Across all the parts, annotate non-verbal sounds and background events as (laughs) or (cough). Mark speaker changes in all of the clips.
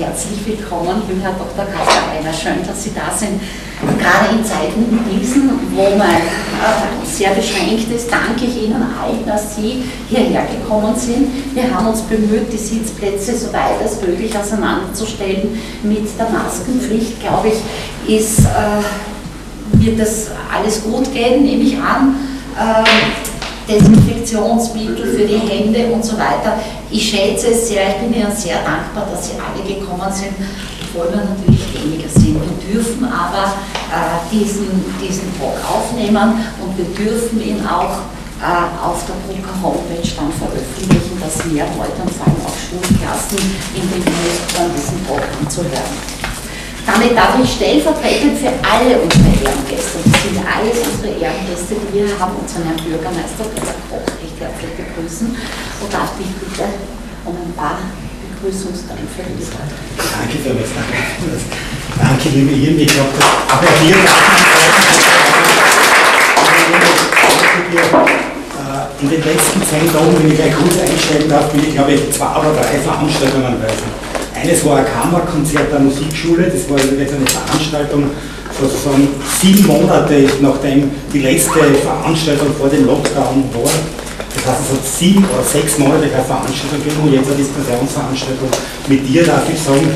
Speaker 1: herzlich willkommen, lieber Herr Dr. Kasper-Einer. Schön, dass Sie da sind. Gerade in Zeiten wie diesen, wo man äh, sehr beschränkt ist, danke ich Ihnen allen, dass Sie hierher gekommen sind. Wir haben uns bemüht, die Sitzplätze so weit als möglich auseinanderzustellen. Mit der Maskenpflicht, glaube ich, ist, äh, wird das alles gut gehen, nehme ich an. Ähm, Desinfektionsmittel für die Hände und so weiter. Ich schätze es sehr, ich bin Ihnen sehr dankbar, dass Sie alle gekommen sind, obwohl wir natürlich weniger sind. Wir dürfen aber äh, diesen, diesen Talk aufnehmen und wir dürfen ihn auch äh, auf der Drucker Homepage dann veröffentlichen, dass mehr Leute und vor allem auch Schulklassen in den Genuss kommen, diesen Talk anzuhören. Damit darf ich stellvertretend für alle unsere Ehrengäste, das sind alles unsere Ehrengäste, die wir haben, unseren Herrn Bürgermeister Peter Koch recht herzlich begrüßen und darf dich bitte um ein paar Begrüßungsdämpfe bitten.
Speaker 2: Danke für das. Danke, liebe Irene. Ich glaube, das applaudieren äh, in den letzten zehn Tagen, wenn ich gleich kurz einsteigen darf, bin ich, glaube ich, zwei oder drei Veranstaltungen gewesen. Eines war ein Kammerkonzert der Musikschule, das war jetzt eine Veranstaltung sozusagen sieben Monate nachdem die letzte Veranstaltung vor dem Lockdown war. Das heißt, es hat sieben oder sechs Monate keine Veranstaltung gegeben und jetzt eine Diskussionsveranstaltung mit dir, darf ich sagen,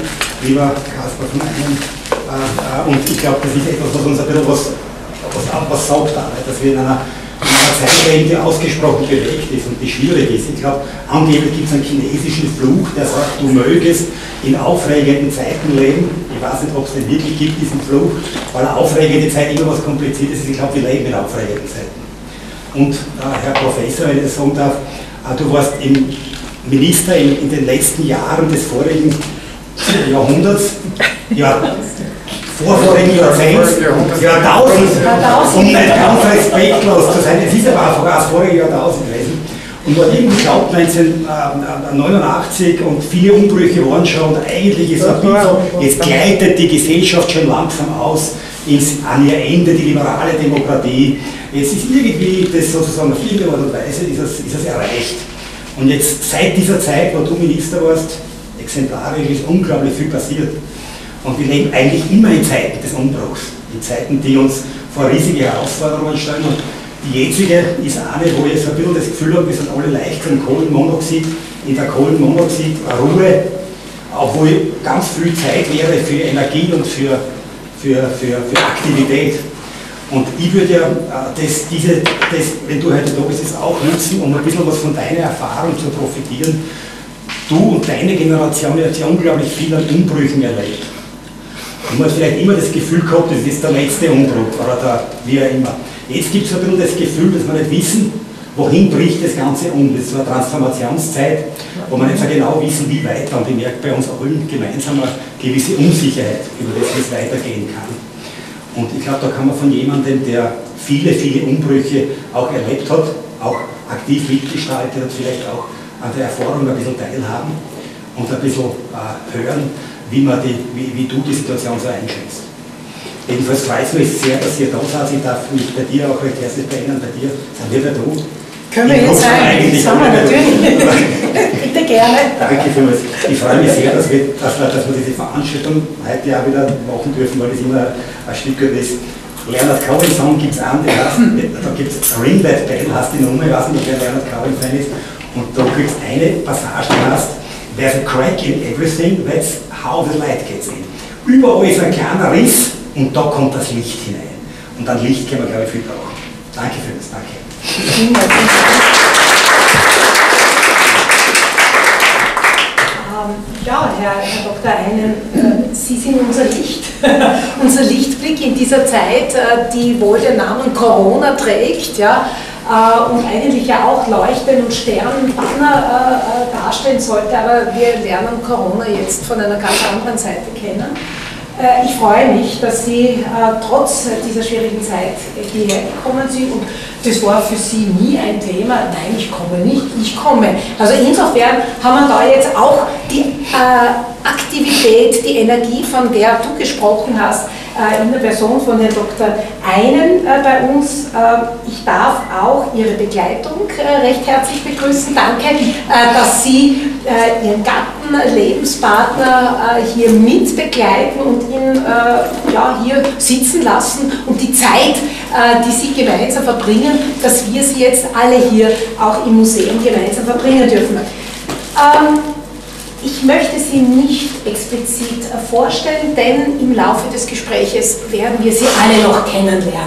Speaker 2: lieber Kasper von Einen. Äh, und ich glaube, das ist etwas, was uns ein bisschen was, was, was sagt, dass wir in einer die ausgesprochen bewegt ist und die schwierig ist. Ich glaube, angeblich gibt es einen chinesischen Fluch, der sagt, du mögest in aufregenden Zeiten leben. Ich weiß nicht, ob es den wirklich gibt, diesen Fluch, weil eine aufregende Zeit immer was Kompliziertes ist. Ich glaube, wir leben in aufregenden Zeiten. Und äh, Herr Professor, wenn ich das sagen darf, äh, du warst im Minister in, in den letzten Jahren des vorigen Jahrhunderts. Ja, vorvorigen Jahrzehnts, Jahrtausend, um nicht ganz respektlos zu sein. Es ist aber einfach das vorige Jahrtausend gewesen. Und man irgendwie glaubt 1989 und viele Umbrüche waren schon und eigentlich ist es so, jetzt gleitet die Gesellschaft schon langsam aus ins, an ihr Ende, die liberale Demokratie. Jetzt ist irgendwie das sozusagen auf irgendeine Art und Weise ist es, ist es erreicht. Und jetzt seit dieser Zeit, wo du Minister warst, exemplarisch ist unglaublich viel passiert. Und wir leben eigentlich immer in Zeiten des Umbruchs, in Zeiten, die uns vor riesige Herausforderungen stellen. Und die jetzige ist eine, wo ich so ein bisschen das Gefühl habe, wir sind alle leicht im Kohlenmonoxid, in der Kohlenmonoxid-Ruhe, obwohl ganz viel Zeit wäre für Energie und für, für, für, für Aktivität. Und ich würde ja äh, das, diese, das, wenn du heute da bist, auch nutzen, um ein bisschen was von deiner Erfahrung zu profitieren. Du und deine Generation hat ja unglaublich viel an Umbrüchen erlebt. Man hat vielleicht immer das Gefühl gehabt, das ist der letzte Umbruch oder der, wie auch immer. Jetzt gibt es ein bisschen das Gefühl, dass wir nicht wissen, wohin bricht das Ganze um. Das ist eine Transformationszeit, wo wir nicht so genau wissen, wie weiter. Und ich merke bei uns allen gemeinsam eine gewisse Unsicherheit über das, es weitergehen kann. Und ich glaube, da kann man von jemandem, der viele, viele Umbrüche auch erlebt hat, auch aktiv mitgestaltet hat, vielleicht auch an der Erfahrung ein bisschen teilhaben und ein bisschen äh, hören, wie, man die, wie, wie du die Situation so einschätzt. Jedenfalls freut es mich sehr, dass ihr da seid. Ich darf mich bei dir auch recht herzlich erinnern. Bei dir sind wir da.
Speaker 3: Können wir jetzt sein? Das wir natürlich. (laughs) Bitte gerne.
Speaker 2: Danke vielmals. Ich freue mich sehr, dass wir, dass, dass wir diese Veranstaltung heute auch wieder machen dürfen, weil das immer ein Stück ist. Leonard Cohen Song gibt es an, den heißt, da gibt es Ring That Bell, heißt die Nummer, ich weiß nicht, wer Leonard Cohen Fan ist, und da gibt es eine Passage, die heißt There's a crack in everything, that's how the light gets in. Überall ist ein kleiner Riss und da kommt das Licht hinein. Und an Licht können wir, glaube ich, viel brauchen. Danke für das, danke.
Speaker 3: Ähm, ja, Herr, Herr Dr. Einen, äh, Sie sind unser Licht, (laughs) unser Lichtblick in dieser Zeit, äh, die wohl den Namen Corona trägt. Ja äh, und eigentlich ja auch Leuchten und Sternenbanner äh, darstellen sollte, aber wir lernen Corona jetzt von einer ganz anderen Seite kennen. Äh, ich freue mich, dass Sie äh, trotz dieser schwierigen Zeit hierher gekommen sind und das war für Sie nie ein Thema. Nein, ich komme nicht, ich komme. Also insofern haben wir da jetzt auch die äh, Aktivität, die Energie, von der du gesprochen hast, äh, in der Person von Herrn Dr. Einen äh, bei uns. Äh, ich darf auch Ihre Begleitung äh, recht herzlich begrüßen. Danke, äh, dass Sie äh, Ihren Gatten, Lebenspartner hier mit begleiten und ihn hier sitzen lassen und die Zeit, die Sie gemeinsam verbringen, dass wir sie jetzt alle hier auch im Museum gemeinsam verbringen dürfen. Ich möchte sie nicht explizit vorstellen, denn im Laufe des Gespräches werden wir sie alle noch kennenlernen.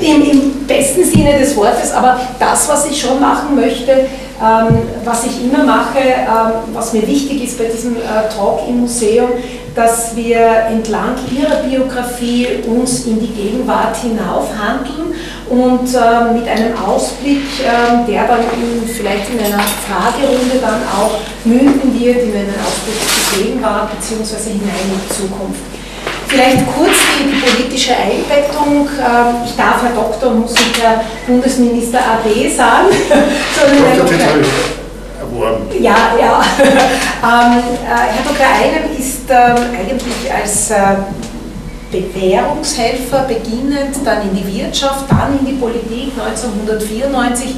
Speaker 3: Im, Im, besten Sinne des Wortes, aber das, was ich schon machen möchte, ähm, was ich immer mache, ähm, was mir wichtig ist bei diesem äh, Talk im Museum, dass wir entlang ihrer Biografie uns in die Gegenwart hinauf handeln und äh, mit einem Ausblick, äh, der dann in, vielleicht in einer Fragerunde dann auch münden wird, in einen Ausblick zur Gegenwart bzw. hinein in die Zukunft. Vielleicht kurz die, die politische Einbettung. Ähm, ich darf Herr Doktor, muss nicht Herr Bundesminister AD sagen, (laughs) sondern Herr Doktor. Ja, ja. (laughs) ähm, äh, Herr Dr. Einen ist ähm, eigentlich als äh, Bewährungshelfer beginnend, dann in die Wirtschaft, dann in die Politik. 1994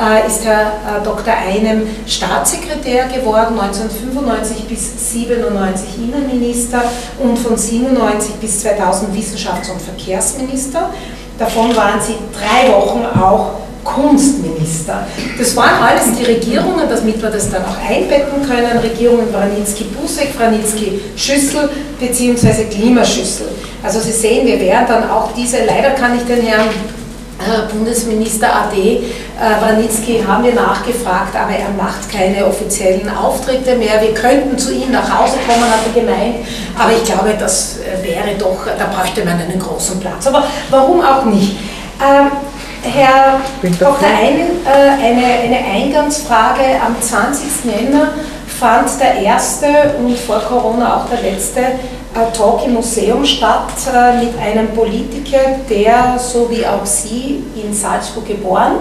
Speaker 3: äh, ist Herr äh, Dr. Einem Staatssekretär geworden, 1995 bis 1997 Innenminister und von 1997 bis 2000 Wissenschafts- und Verkehrsminister. Davon waren sie drei Wochen auch Kunstminister. Das waren alles die Regierungen, damit wir das dann auch einbetten können, Regierungen Branitzky-Busek, Branitzky-Schüssel bzw. Klimaschüssel. Also Sie sehen, wir werden dann auch diese, leider kann ich den Herrn Bundesminister AD äh, Branitzky haben wir nachgefragt, aber er macht keine offiziellen Auftritte mehr. Wir könnten zu ihm nach Hause kommen, hat er gemeint, aber ich glaube, das äh, wäre doch, da bräuchte man einen großen Platz. Aber warum auch nicht? Ähm, Herr Dr. Einen, äh, eine, eine Eingangsfrage. Am 20. Jänner fand der erste und vor Corona auch der letzte äh, Talk im Museum statt äh, mit einem Politiker, der, so wie auch Sie, in Salzburg geboren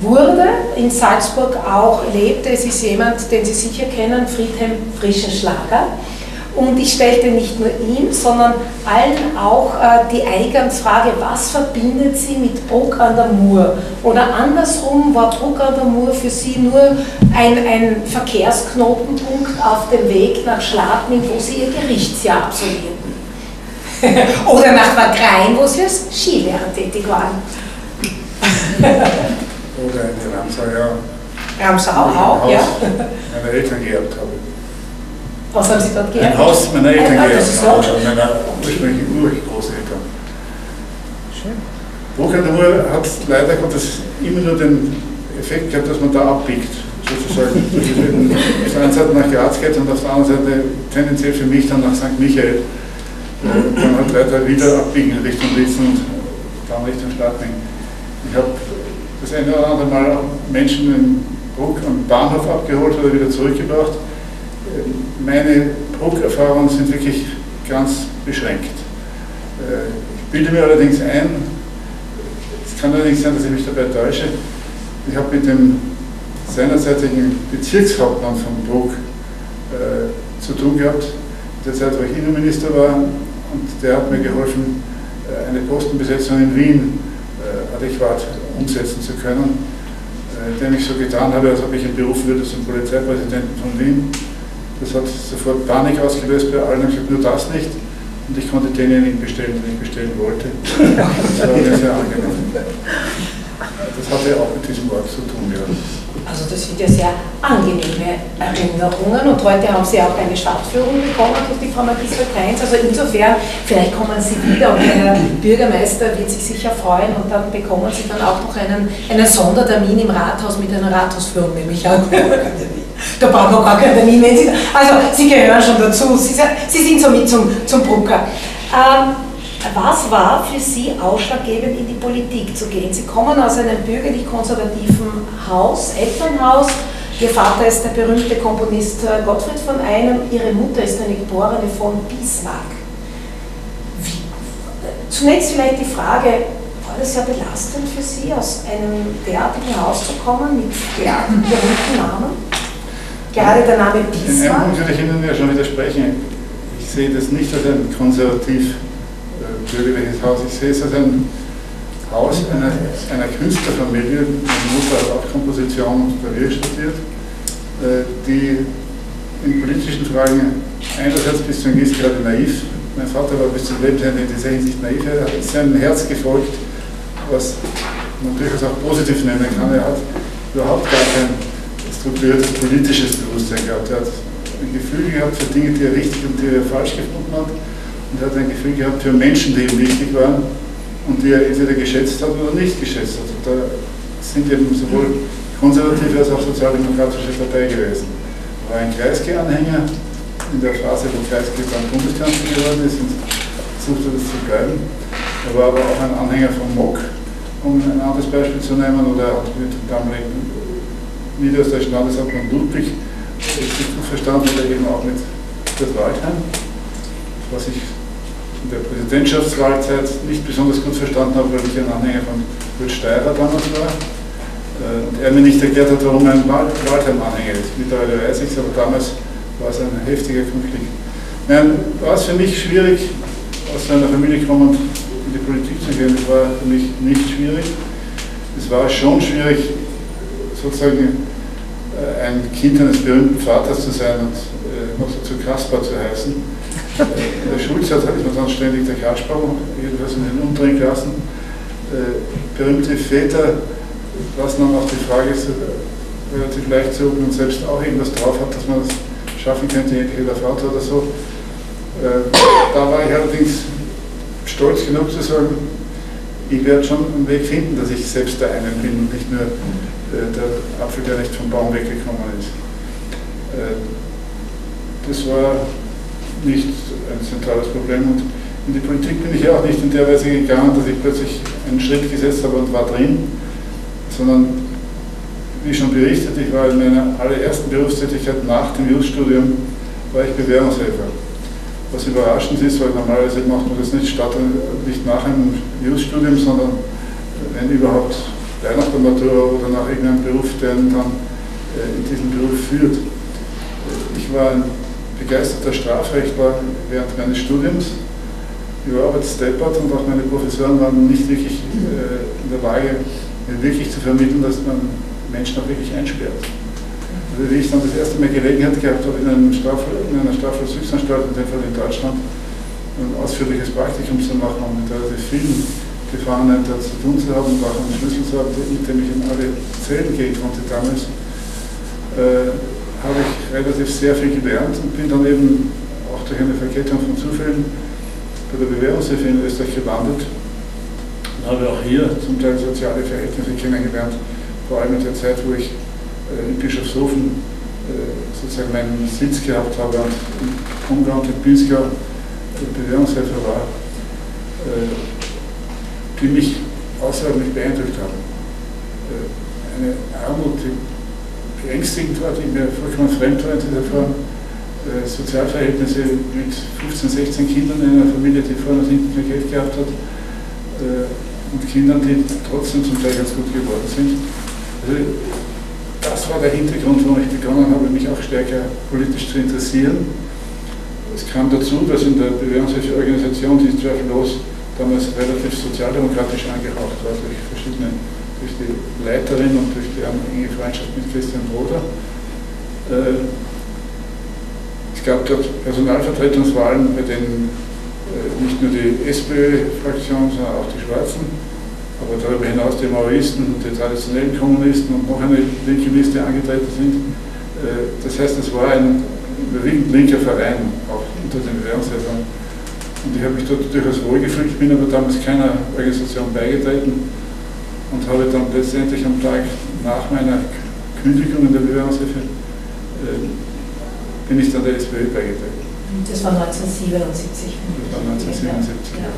Speaker 3: wurde, in Salzburg auch lebte. Es ist jemand, den Sie sicher kennen, Friedhelm Frischenschlager. Und ich stellte nicht nur ihm, sondern allen auch äh, die Eingangsfrage, was verbindet sie mit Bruck an der Mur? Oder andersrum, war Bruck an der Mur für sie nur ein, ein Verkehrsknotenpunkt auf dem Weg nach Schladming, wo sie ihr Gerichtsjahr absolvierten? (laughs) Oder nach Wagrein, wo sie als Skilehrer tätig waren?
Speaker 4: Oder in Ramsau, ja.
Speaker 3: Ramsau auch, ja.
Speaker 4: Meine Eltern geerbt habe.
Speaker 3: Was haben Sie dort geerbt?
Speaker 4: Ein Haus meiner Eltern
Speaker 3: ah,
Speaker 4: geerbt,
Speaker 3: also
Speaker 4: meiner ursprünglichen Urgroßeltern. Schön. Burkhandamur hat leider Gottes immer nur den Effekt gehabt, dass man da abbiegt, sozusagen. (laughs) auf der einen Seite nach Graz geht und auf der anderen Seite tendenziell für mich dann nach St. Michael. Äh, dann halt weiter wieder abbiegen in Richtung Litzen und dann Richtung Stadtring. Ich habe das eine oder andere Mal Menschen in Bruck am Bahnhof abgeholt oder wieder zurückgebracht meine Druckerfahrungen sind wirklich ganz beschränkt. Äh, ich bilde mir allerdings ein, es kann allerdings sein, dass ich mich dabei täusche, ich habe mit dem seinerzeitigen Bezirkshauptmann von Bruck äh, zu tun gehabt, der Zeit, wo ich Innenminister war, und der hat mir geholfen, äh, eine Postenbesetzung in Wien äh, adäquat umsetzen zu können, äh, indem ich so getan habe, als ob ich ihn berufen würde zum Polizeipräsidenten von Wien das hat sofort Panik ausgelöst bei allen. Ich habe nur das nicht. Und ich konnte denjenigen bestellen, den ich bestellen wollte. (laughs) Das war mir sehr angenehm. Das hatte auch mit diesem Ort zu tun, ja.
Speaker 3: Also das sind ja sehr angenehme Erinnerungen und heute haben Sie auch eine Stadtführung bekommen durch die Frau Magister Kreins. Also insofern, vielleicht kommen Sie wieder und der Bürgermeister wird sich sicher freuen und dann bekommen Sie dann auch noch einen, einen Sondertermin im Rathaus mit einer Rathausführung, nehme ich an. (laughs) Da braucht man gar keinen Termin. Wenn Sie, also Sie gehören schon dazu, Sie, Sie sind somit zum, zum Brucker. Ähm, was war für Sie ausschlaggebend, in die Politik zu gehen? Sie kommen aus einem bürgerlich-konservativen Haus, Elternhaus. Ihr Vater ist der berühmte Komponist äh, Gottfried von Einem, Ihre Mutter ist eine Geborene von Bismarck. Wie, zunächst vielleicht die Frage, war das sehr belastend für Sie, aus einem derartigen Haus zu kommen mit derartigen (clears throat) berühmten Namen? Gerade der Name Bismarck.
Speaker 4: Einem Punkt würde ich Ihnen ja schon widersprechen. ich sehe das nicht als ein konservativ äh, bürgerliches Haus, ich sehe es als ein Haus einer, einer Künstlerfamilie, meine Mutter hat auch Komposition und Klavier studiert, äh, die in politischen Fragen einerseits bis zum gewissen Grade naiv, mein Vater war bis zum Lebensende in dieser Hinsicht naiv, er hat seinem Herz gefolgt, was man durchaus auch positiv nennen kann. Er hat überhaupt gar kein strukturiertes politisches Bewusstsein gehabt. Er hat ein Gefühl gehabt für Dinge, die er richtig und die er falsch gefunden hat. Und er hat ein Gefühl gehabt für Menschen, die ihm wichtig waren und die er entweder geschätzt hat oder nicht geschätzt hat. Und da sind eben sowohl konservative als auch sozialdemokratische Partei gewesen. Er war ein Kreisky-Anhänger in der Phase, wo Kreisky dann Bundeskanzler geworden ist und versuchte das zu bleiben. Er war aber auch ein Anhänger von Mock, um ein anderes Beispiel zu nehmen, oder mit dem damaligen niederösterreichischen Landeshauptmann Ludwig gut verstanden, oder eben auch mit Kurt Waldheim, was ich in der Präsidentschaftswahlzeit nicht besonders gut verstanden habe, weil ich ein Anhänger von Kurt Steirer damals war. Äh, und er mir nicht erklärt hat, warum er ein Waldheim-Anhänger ist. Mittlerweile weiß ich es, aber damals war es ein heftiger Konflikt. war es für mich schwierig, aus einer Familie kommend in die Politik zu gehen. Das war für mich nicht schwierig. Es war schon schwierig, sozusagen äh, ein Kind eines berühmten Vaters zu sein und äh, noch dazu Kaspar zu heißen. In der Schulzeit ich mir dann ständig der Kasper, jedenfalls in den unteren Klassen. Äh, berühmte Väter lassen dann auch die Frage so relativ leicht zu, ob man selbst auch irgendwas drauf hat, dass man das schaffen könnte, ähnlich der Vater oder so. da war ich allerdings stolz genug zu sagen, ich werde schon einen Weg finden, dass ich selbst der eine bin und nicht nur äh, der Apfel, der nicht vom Baum weggekommen ist. Äh, das war nicht ein zentrales Problem und in die Politik bin ich ja auch nicht in der Weise gegangen, dass ich plötzlich einen Schritt gesetzt habe und war drin, sondern wie schon berichtet, ich war in meiner allerersten Berufstätigkeit nach dem Jus-Studium, war ich Bewährungshelfer. Was überraschend ist, weil normalerweise macht man das nicht, statt, nicht nach einem Jus-Studium, sondern wenn überhaupt gleich nach der Matura oder nach irgendeinem Beruf, der dann äh, in diesen Beruf führt. Ich war ein begeisterter Strafrechtler während meines Studiums. Ich war aber steppert und auch meine Professoren waren nicht wirklich äh, in der Lage, mir wirklich zu vermitteln, dass man Menschen auch wirklich einsperrt. Also wie ich dann das erste Mal Gelegenheit gehabt habe, in, einem Straf in einer Strafvollzugsanstalt, in dem Fall in Deutschland, ein ausführliches Praktikum zu machen und mit relativ vielen Gefangenen da zu tun zu haben und auch einen Schlüssel zu haben, mit dem ich in alle Zellen gehen konnte damals, äh, habe ich relativ sehr viel gelernt und bin dann eben auch durch eine Verkettung von Zufällen bei der Bewährungshilfe in Österreich gelandet und habe auch hier zum Teil soziale Verhältnisse kennengelernt, vor allem in der Zeit, wo ich äh, in Bischofshofen äh, sozusagen meinen Sitz gehabt habe und im Umgang mit Pinskau Bewährungshelfer war. Äh, die mich außerordentlich beeindruckt haben. Äh, eine Armut, die beängstigend war, die mir vollkommen fremd war in dieser Form. Äh, Sozialverhältnisse mit 15, 16 Kindern in einer Familie, die vorne und hinten kein Geld gehabt hat äh, und Kindern, die trotzdem zum Teil ganz gut geworden sind. Also, das war der Hintergrund, warum ich begonnen habe, mich auch stärker politisch zu interessieren. Es kam dazu, dass in der Bewährungshilfeorganisation, die zweifellos damals relativ sozialdemokratisch angehaucht war durch verschiedene, durch die Leiterin und durch die enge Freundschaft mit Christian Broder. Äh, es gab dort Personalvertretungswahlen, bei denen äh, nicht nur die SPÖ-Fraktion, sondern auch die Schwarzen, aber darüber hinaus die Maoisten und die traditionellen Kommunisten und noch eine linke Liste angetreten sind. Äh, das heißt, es war ein überwiegend linker Verein, auch unter den Währungshelfern. Und ich habe mich dort durchaus wohlgefühlt, bin aber damals keiner Organisation beigetreten und habe dann letztendlich am Tag nach meiner Kündigung in der Bewährungshilfe äh, bin ich dann der SPÖ beigetreten.
Speaker 3: Das war 1977.
Speaker 4: Das war 1977. Ja.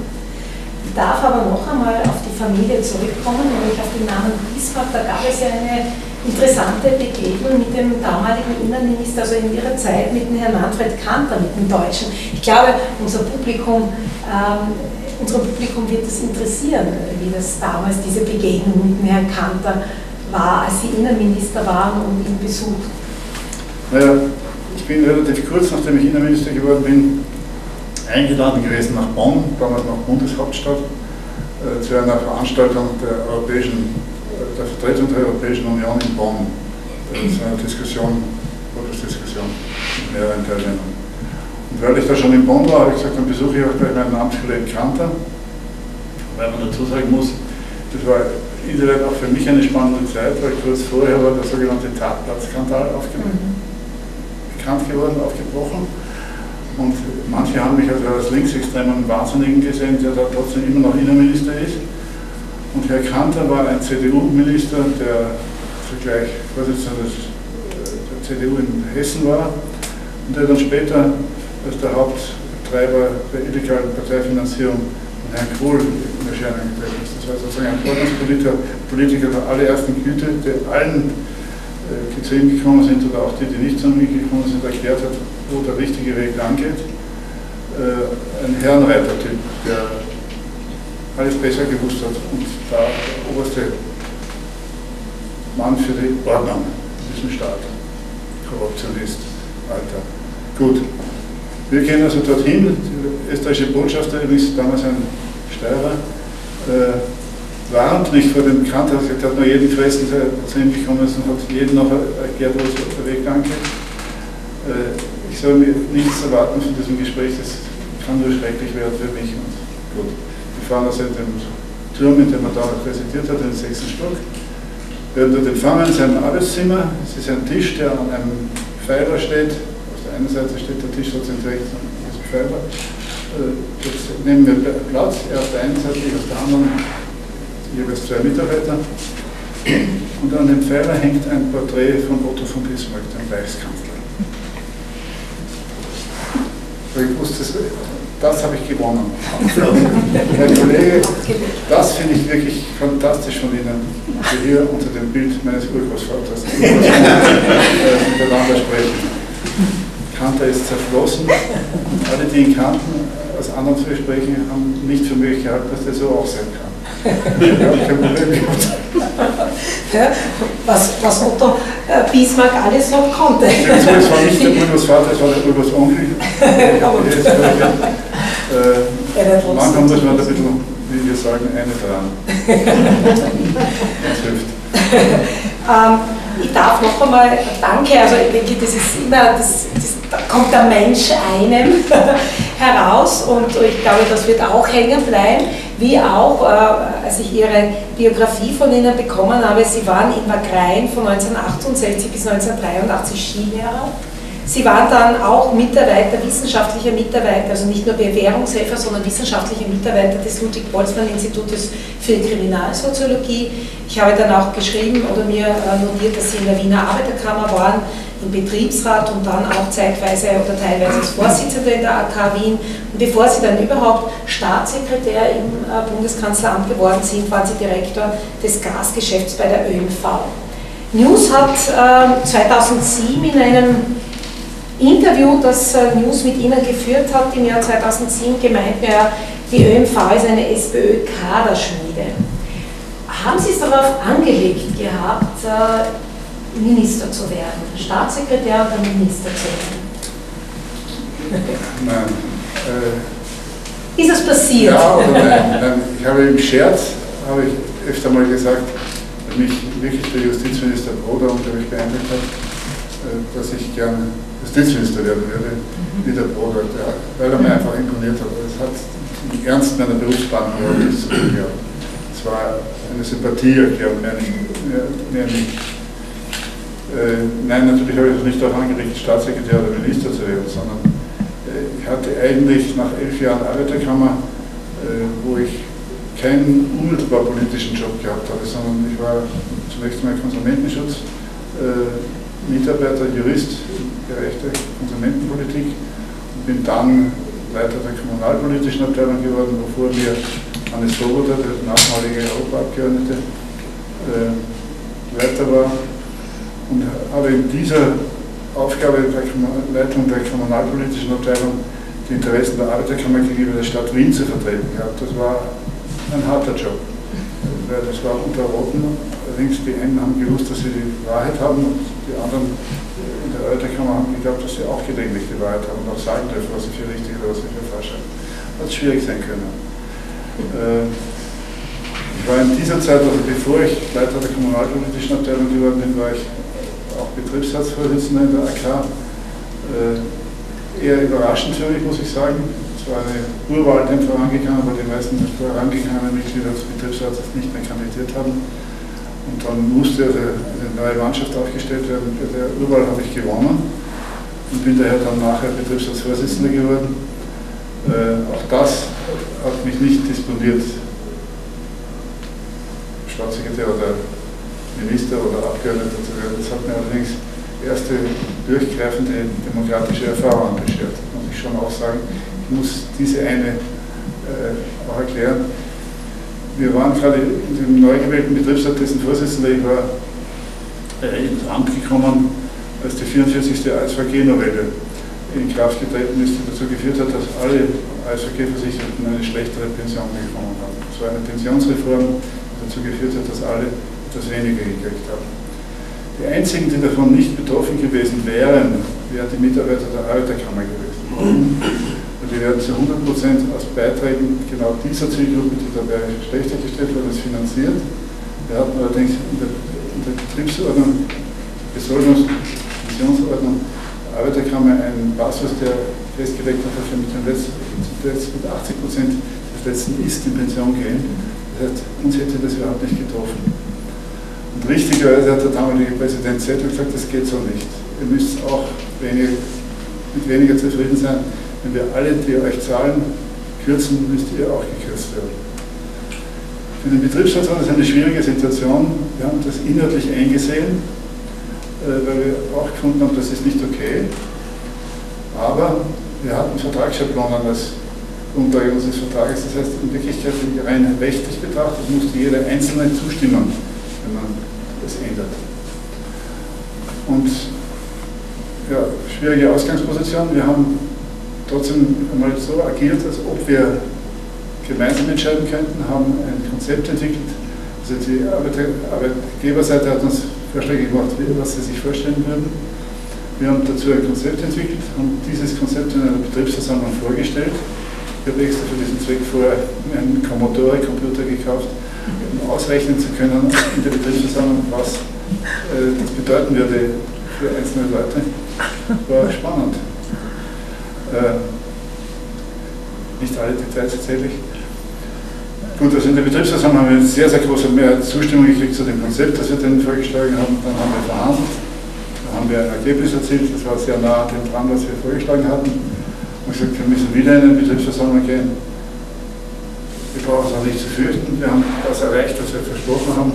Speaker 3: Ich darf aber noch einmal auf die Familie zurückkommen, nämlich auf den Namen Bismarck. Da gab es ja eine interessante Begegnung mit dem damaligen Innenminister, also in ihrer Zeit mit dem Herrn Manfred Kanter, mit dem Deutschen. Ich glaube, unser Publikum, ähm, unser Publikum wird es interessieren, wie das damals diese Begegnung mit Herrn Kanter war, als Sie Innenminister waren und ihn besucht.
Speaker 4: Naja, ich bin relativ kurz, nachdem ich Innenminister geworden bin, eingeladen gewesen nach Bonn, damals noch Bundeshauptstadt, äh, zu einer Veranstaltung der, Europäischen, äh, der Vertretung der Europäischen Union in Bonn. Zu einer Diskussion, Diskussion mit mehreren Teilnehmern. Und weil ich da schon in Bonn war, habe ich gesagt, dann besuche ich auch gleich meinen Amtskollegen Kanter, weil man dazu sagen muss, das war indirekt auch für mich eine spannende Zeit, weil kurz vorher war der sogenannte Tatplatzskandal mhm. bekannt geworden, aufgebrochen. Und manche haben mich also als linksextremen Wahnsinnigen gesehen, der da trotzdem immer noch Innenminister ist. Und Herr Kanter war ein CDU-Minister, der zugleich Vorsitzender äh, der CDU in Hessen war und der dann später als der Haupttreiber der illegalen Parteifinanzierung von Herrn Kohl in Erscheinung getreten ist. Das war sozusagen ein Ordnungspolitiker Politiker der allerersten Güte, der allen äh, die zu ihm gekommen sind oder auch die, die nicht zu ihm gekommen sind, erklärt hat, wo der richtige Weg angeht. Äh, ein Herrenreiter-Typ, der alles besser gewusst hat und da der oberste Mann für die Ordnung in diesem Staat. Korruptionist, Alter. Gut. Wir gehen also dorthin. Die österreichische Botschafter, übrigens damals ein Steirer, äh, warnt mich vor dem Kant, hat gesagt, hat nur jeden gefressen, zu ihm gekommen ist und hat jeden noch erklärt, wo der Weg angeht. Äh, ich soll mir nichts erwarten von diesem Gespräch, das kann nur schrecklich werden für mich. Und gut, wir fahren also in dem Turm, in dem er damals präsentiert hat, in den sechsten Stock, werden dort empfangen in seinem Arbeitszimmer. Es ist ein Tisch, der an einem Pfeiler steht. Seite steht der Tisch, sind rechts an diesem Pfeiler. Äh, jetzt nehmen wir Platz, er auf der einen Seite, ich auf der anderen, jeweils zwei Mitarbeiter. Und an dem Pfeiler hängt ein Porträt von Otto von Bismarck, dem Reichskanzler. Ich wusste, das habe ich gewonnen. Mein Kollege, das finde ich wirklich fantastisch von Ihnen, die hier unter dem Bild meines Urgroßvaters miteinander sprechen. Kanter ist zerflossen und (laughs) alle, die ihn kannten, aus anderen zu sprechen, haben nicht für möglich gehalten, dass der so auch sein kann. (laughs)
Speaker 3: Ja, was, was Otto äh, Bismarck alles noch konnte.
Speaker 4: Es war nicht (laughs) der Ulvers Vater, es war der Ulvers Onkel. äh, manchmal muss man da ein bisschen, wie wir sagen, eine dran. das hilft.
Speaker 3: ähm, ich darf noch einmal, danke, also ich denke, das ist immer, das, das, da kommt der Mensch einem (laughs) heraus und ich glaube, das wird auch hängen bleiben, wie auch, äh, als ich Ihre Biografie von Ihnen bekommen habe, Sie waren in Wagrein von 1968 bis 1983 Skilehrer Sie waren dann auch Mitarbeiter, wissenschaftlicher Mitarbeiter, also nicht nur Bewährungshelfer, sondern wissenschaftlicher Mitarbeiter des Ludwig-Boltzmann-Institutes für Kriminalsoziologie. Ich habe dann auch geschrieben oder mir äh, notiert, dass Sie in der Wiener Arbeiterkammer waren, im Betriebsrat und dann auch zeitweise oder teilweise als Vorsitzender in der AK Wien. Und bevor Sie dann überhaupt Staatssekretär im äh, Bundeskanzleramt geworden sind, waren Sie Direktor des Gasgeschäfts bei der ÖMV. News hat 2007 äh, in einem Interview, das äh, News mit Ihnen geführt hat im Jahr 2007, gemeint, ja, die ÖMV ist eine SPÖ-Kaderschmiede. Haben Sie es darauf angelegt gehabt, äh, Minister zu werden, Staatssekretär oder Minister zu
Speaker 4: werden? Nein.
Speaker 3: Äh, ist es passiert?
Speaker 4: Ja oder nein, nein. Ich habe im Scherz, habe ich öfter mal gesagt, mich wirklich der Justizminister Broder unglaublich beeindruckt hat, äh, dass ich gerne Justizminister werden würde, wie der Broder, weil er mir einfach imponiert hat. Es hat den Ernst meiner Berufsbahn nichts zu tun gehabt. Es war eine Sympathieerklärung, mehr nicht. Mehr, nicht. Äh, nein, natürlich habe ich es nicht darauf angerichtet, Staatssekretär oder Minister zu werden, sondern äh, ich hatte eigentlich nach elf Jahren Arbeiterkammer, äh, wo ich keinen unmittelbar politischen Job gehabt habe, sondern ich war zunächst mal Konsumentenschutz. Äh, Mitarbeiter, Jurist im Bereich der Konsumentenpolitik und bin dann Leiter der kommunalpolitischen Abteilung geworden, bevor mir Hannes Svoboda, der nachmalige Europaabgeordnete, äh, Leiter war und habe in dieser Aufgabe der Leitung der kommunalpolitischen Abteilung die Interessen der Arbeiterkammer gegenüber der Stadt Wien zu vertreten gehabt. Das war ein harter Job, weil das war unter Roten. Allerdings die einen haben gewusst, dass sie die Wahrheit haben und die anderen der Arbeiterkammer haben geglaubt, dass sie auch gelegentlich Wahrheit haben und auch sagen dürfen, was sie für richtig oder was sie für falsch haben. Hat schwierig sein können. Äh, ich war in dieser Zeit, also bevor ich Leiter der kommunalpolitischen Abteilung geworden bin, war ich auch Betriebsratsvorsitzender in der AK. Äh, eher überraschend für mich, muss ich sagen. Es war eine Urwahl dem vorangegangen, aber die meisten vorangegangenen Mitglieder des Betriebsrates nicht mehr kandidiert haben. Und dann musste eine neue Mannschaft aufgestellt werden. Bei der Urwahl habe ich gewonnen und bin daher dann nachher Betriebsratsvorsitzender geworden. Äh, auch das hat mich nicht disponiert, Staatssekretär oder Minister oder Abgeordneter zu werden. Das hat mir allerdings erste durchgreifende demokratische Erfahrung beschert. Muss ich schon auch sagen, ich muss diese eine äh, auch erklären. Wir waren gerade in dem neu gewählten Betriebsrat, dessen Vorsitzender ich war, äh, ins Amt gekommen, als die 44. ASVG-Novelle in Kraft getreten ist, die dazu geführt hat, dass alle ASVG-Versicherten eine schlechtere Pension bekommen haben. Es war eine Pensionsreform, die dazu geführt hat, dass alle etwas weniger gekriegt haben. Die einzigen, die davon nicht betroffen gewesen wären, wären die Mitarbeiter der Arbeiterkammer gewesen. Und die werden zu 100% aus Beiträgen genau dieser Zielgruppe, die dabei schlechter gestellt wurde, finanziert. Wir hatten allerdings in der, in der Betriebsordnung, Besoldungs- Pensionsordnung der Arbeiterkammer einen Passus, der festgelegt hat, dass wir mit, den letzten, mit 80% des letzten Ist in Pension gehen. Das heißt, uns hätte das überhaupt nicht getroffen. Und richtigerweise hat der damalige Präsident Zettel gesagt, das geht so nicht. Ihr müsst auch wenig, mit weniger zufrieden sein. Wenn wir alle, die euch zahlen, kürzen, müsst ihr auch gekürzt werden. Für den Betriebsrat war das eine schwierige Situation. Wir haben das inhaltlich eingesehen, äh, weil wir auch gefunden haben, das ist nicht okay. Aber wir hatten Vertragsschablonen als Grundlage unseres Vertrages. Das heißt, in Wirklichkeit, rein rechtlich betrachtet, musste jeder Einzelne zustimmen, wenn man das ändert. Und ja, schwierige Ausgangsposition. Wir haben trotzdem einmal so agiert, als ob wir gemeinsam entscheiden könnten, haben ein Konzept entwickelt. Also die Arbeitgeberseite hat uns Vorschläge gemacht, was sie sich vorstellen würden. Wir haben dazu ein Konzept entwickelt, haben dieses Konzept in einer Betriebsversammlung vorgestellt. Ich habe extra für diesen Zweck vorher einen Commodore-Computer gekauft, um ausrechnen zu können in der Betriebsversammlung, was äh, das bedeuten würde für einzelne Leute. War spannend. Äh, nicht alle Details erzähle ich. Gut, also in der Betriebsversammlung haben wir eine sehr, sehr große Mehrheit Zustimmung gekriegt zu dem Konzept, das wir denen vorgeschlagen haben. Dann haben wir verhandelt, dann haben wir ein Ergebnis erzielt, das war sehr nah an dem dran, was wir vorgeschlagen hatten. Und gesagt, wir müssen wieder in eine Betriebsversammlung gehen. Wir brauchen es auch nicht zu fürchten, wir haben das erreicht, was wir versprochen haben.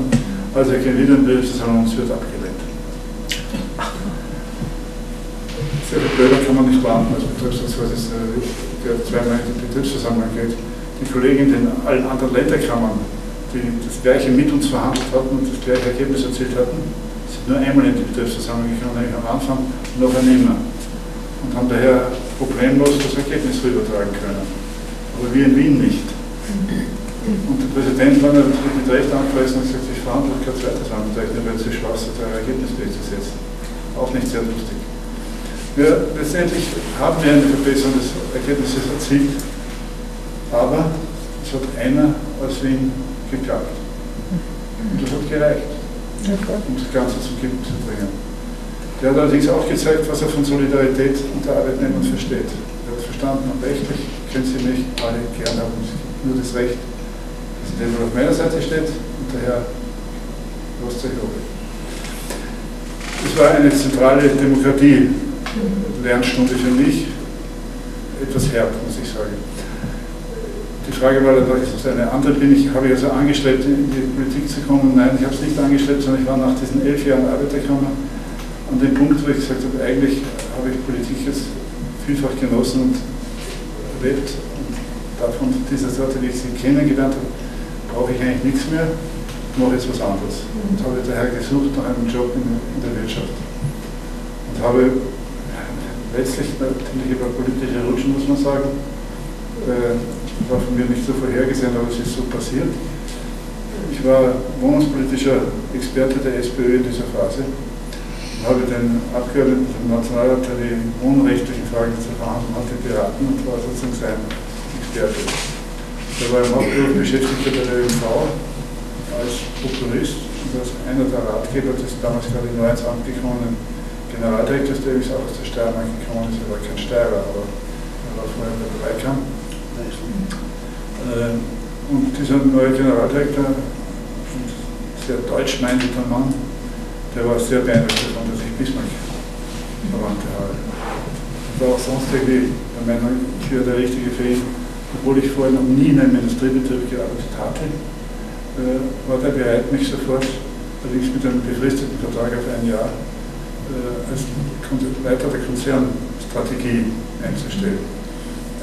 Speaker 4: Also wir gehen wieder in die Betriebsversammlung und es wird abgelehnt. Viel blöder kann man nicht warten als Betriebsratsvorsitzender, der zweimal in die Betriebsversammlung geht. Die Kollegen in den allen anderen Länderkammern, die das Gleiche mit uns verhandelt hatten und das gleiche Ergebnis erzielt hatten, sind nur einmal in die Betriebsversammlung gekommen, nämlich am Anfang und noch ein immer. Und haben daher problemlos das Ergebnis rübertragen können. Aber wir in Wien nicht. Und der Präsident war natürlich mit Recht angefressen und gesagt, ich verhandle kein zweites nur weil sie schlau sind, euer Ergebnis durchzusetzen. Auch nicht sehr lustig. Wir, letztendlich haben wir eine Verbesserung des Ergebnisses erzielt, aber es hat einer aus Wien geklappt. Und das hat gereicht, um das Ganze zum Kippen zu bringen. Der hat allerdings auch gezeigt, was er von Solidarität unter Arbeitnehmern versteht. Er hat verstanden, und rechtlich können Sie mich alle gerne haben. Es gibt nur das Recht, dass in auf meiner Seite steht und daher lasst euch hoch. Das war eine zentrale Demokratie-Lernstunde für mich. Etwas herb, muss ich sagen. Die Frage war ist das eine andere bin ich, habe ich also angestrebt, in die Politik zu kommen? Nein, ich habe es nicht angestrebt, sondern ich war nach diesen elf Jahren Arbeiterkammer an dem Punkt, wo ich gesagt habe, eigentlich habe ich Politik jetzt vielfach genossen und erlebt und davon dieser Sorte, wie ich sie kennengelernt habe, brauche ich eigentlich nichts mehr, mache jetzt was anderes. Und habe daher gesucht nach einem Job in, in der Wirtschaft. Und habe letztlich natürlich über politische Rutschen, muss man sagen, äh, war von mir nicht so vorhergesehen, aber es ist so passiert. Ich war wohnungspolitischer Experte der SPÖ in dieser Phase Dann habe den Abgeordneten vom Nationalrat, der die unrechtlichen Fragen zu verhandeln hatte, beraten und war sozusagen sein Experte. Der war im Hauptberuf Beschäftigter der ÖV als Populist und als einer der Ratgeber des damals gerade neu ins Amt gekommenen Generaldirektors, der übrigens auch aus der Steiermark gekommen ist. Er war kein Steirer, aber er war vorher bei der Weikam. Äh, und dieser neue Generaldirektor, ein sehr deutsch meinender Mann, der war sehr beeindruckt davon, dass ich Bismarck verwandte habe. Und war auch sonst irgendwie der Meinung, ich wäre der Richtige für ihn, obwohl ich vorher noch nie in einem Industriebetrieb gearbeitet hatte, äh, war der bereit, mich sofort, allerdings mit einem befristeten Vertrag auf ein Jahr, äh, als Leiter der Konzernstrategie einzustellen.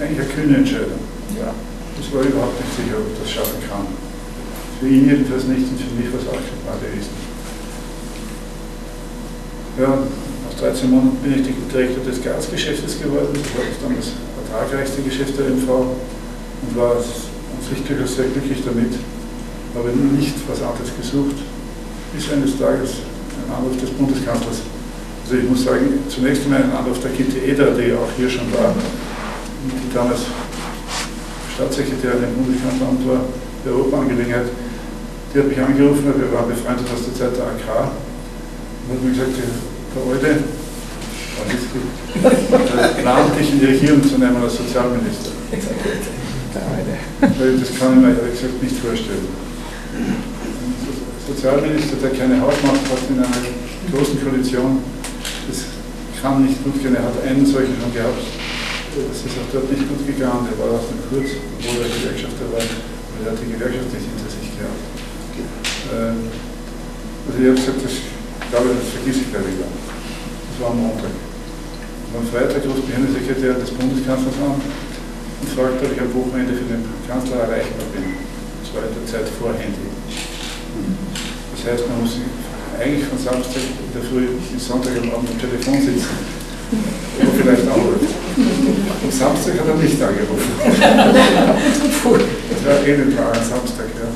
Speaker 4: Eigentlich eine kühne Entscheidung. Ja. Das war überhaupt nicht sicher, ob ich das schaffen kann. Für ihn jedenfalls nicht und für mich war es auch gerade ist. Ja, nach 13 Monaten bin ich Direktor des Gasgeschäftes geworden. Das war dann das ertragreichste Geschäft der MV und war an sich durchaus sehr glücklich damit. Habe nicht was anderes gesucht, bis eines Tages ein Anruf des Bundeskanzlers. Also ich muss sagen, zunächst einmal ein Anruf der Gitte Eder, die auch hier schon war, die damals Staatssekretärin im Bundeskanzleramt war, der Europaangelegenheit. Die hat mich angerufen, wir waren befreundet aus der Zeit der AK und hat mir gesagt, der Alte, plant dich in die Regierung zu nehmen als Sozialminister. Weil das kann ich mir ehrlich gesagt nicht vorstellen. Ein Sozialminister, der keine Hausmacht hat in einer großen Koalition, kann nicht gut gehen. Er hat einen solchen schon gehabt. Das ist auch dort nicht gut gegangen. Der war auch nur kurz, obwohl er Gewerkschafter war, weil er hat die Gewerkschaft nicht hinter sich gehabt. Ähm, also ich habe gesagt, das ich glaube, das vergesse ich gleich wieder. Das war am Montag. Und am Freitag ruft mich eine Sekretärin des Bundeskanzlers an und fragt, ob ich am Wochenende für den Kanzler erreichbar bin. Das war in der Zeit vor Handy. Das heißt, man muss eigentlich von Samstag in der Früh bis Sonntag am Abend am Telefon sitzen. Oder vielleicht anrufen. Am Samstag hat er nicht angerufen. (laughs) Das war eh ein Samstag, ja.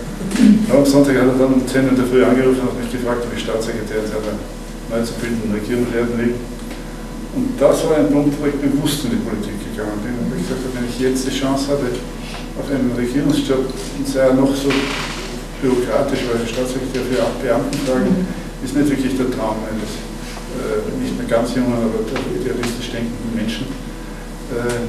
Speaker 4: Aber am Sonntag hat er dann um 10 Uhr in der Früh angerufen und mich gefragt, ob ich Staatssekretär seiner neu zu bildenden Regierung werden will. Und das war ein Punkt, wo ich bewusst in die Politik gegangen bin und ich gesagt habe, wenn ich jetzt die Chance habe, auf einen Regierungsjob, und sei er noch so bürokratisch, weil Staatssekretär für acht Beamtenfragen ist nicht wirklich der Traum eines äh, nicht mehr ganz jungen, aber idealistisch denkenden Menschen. Äh,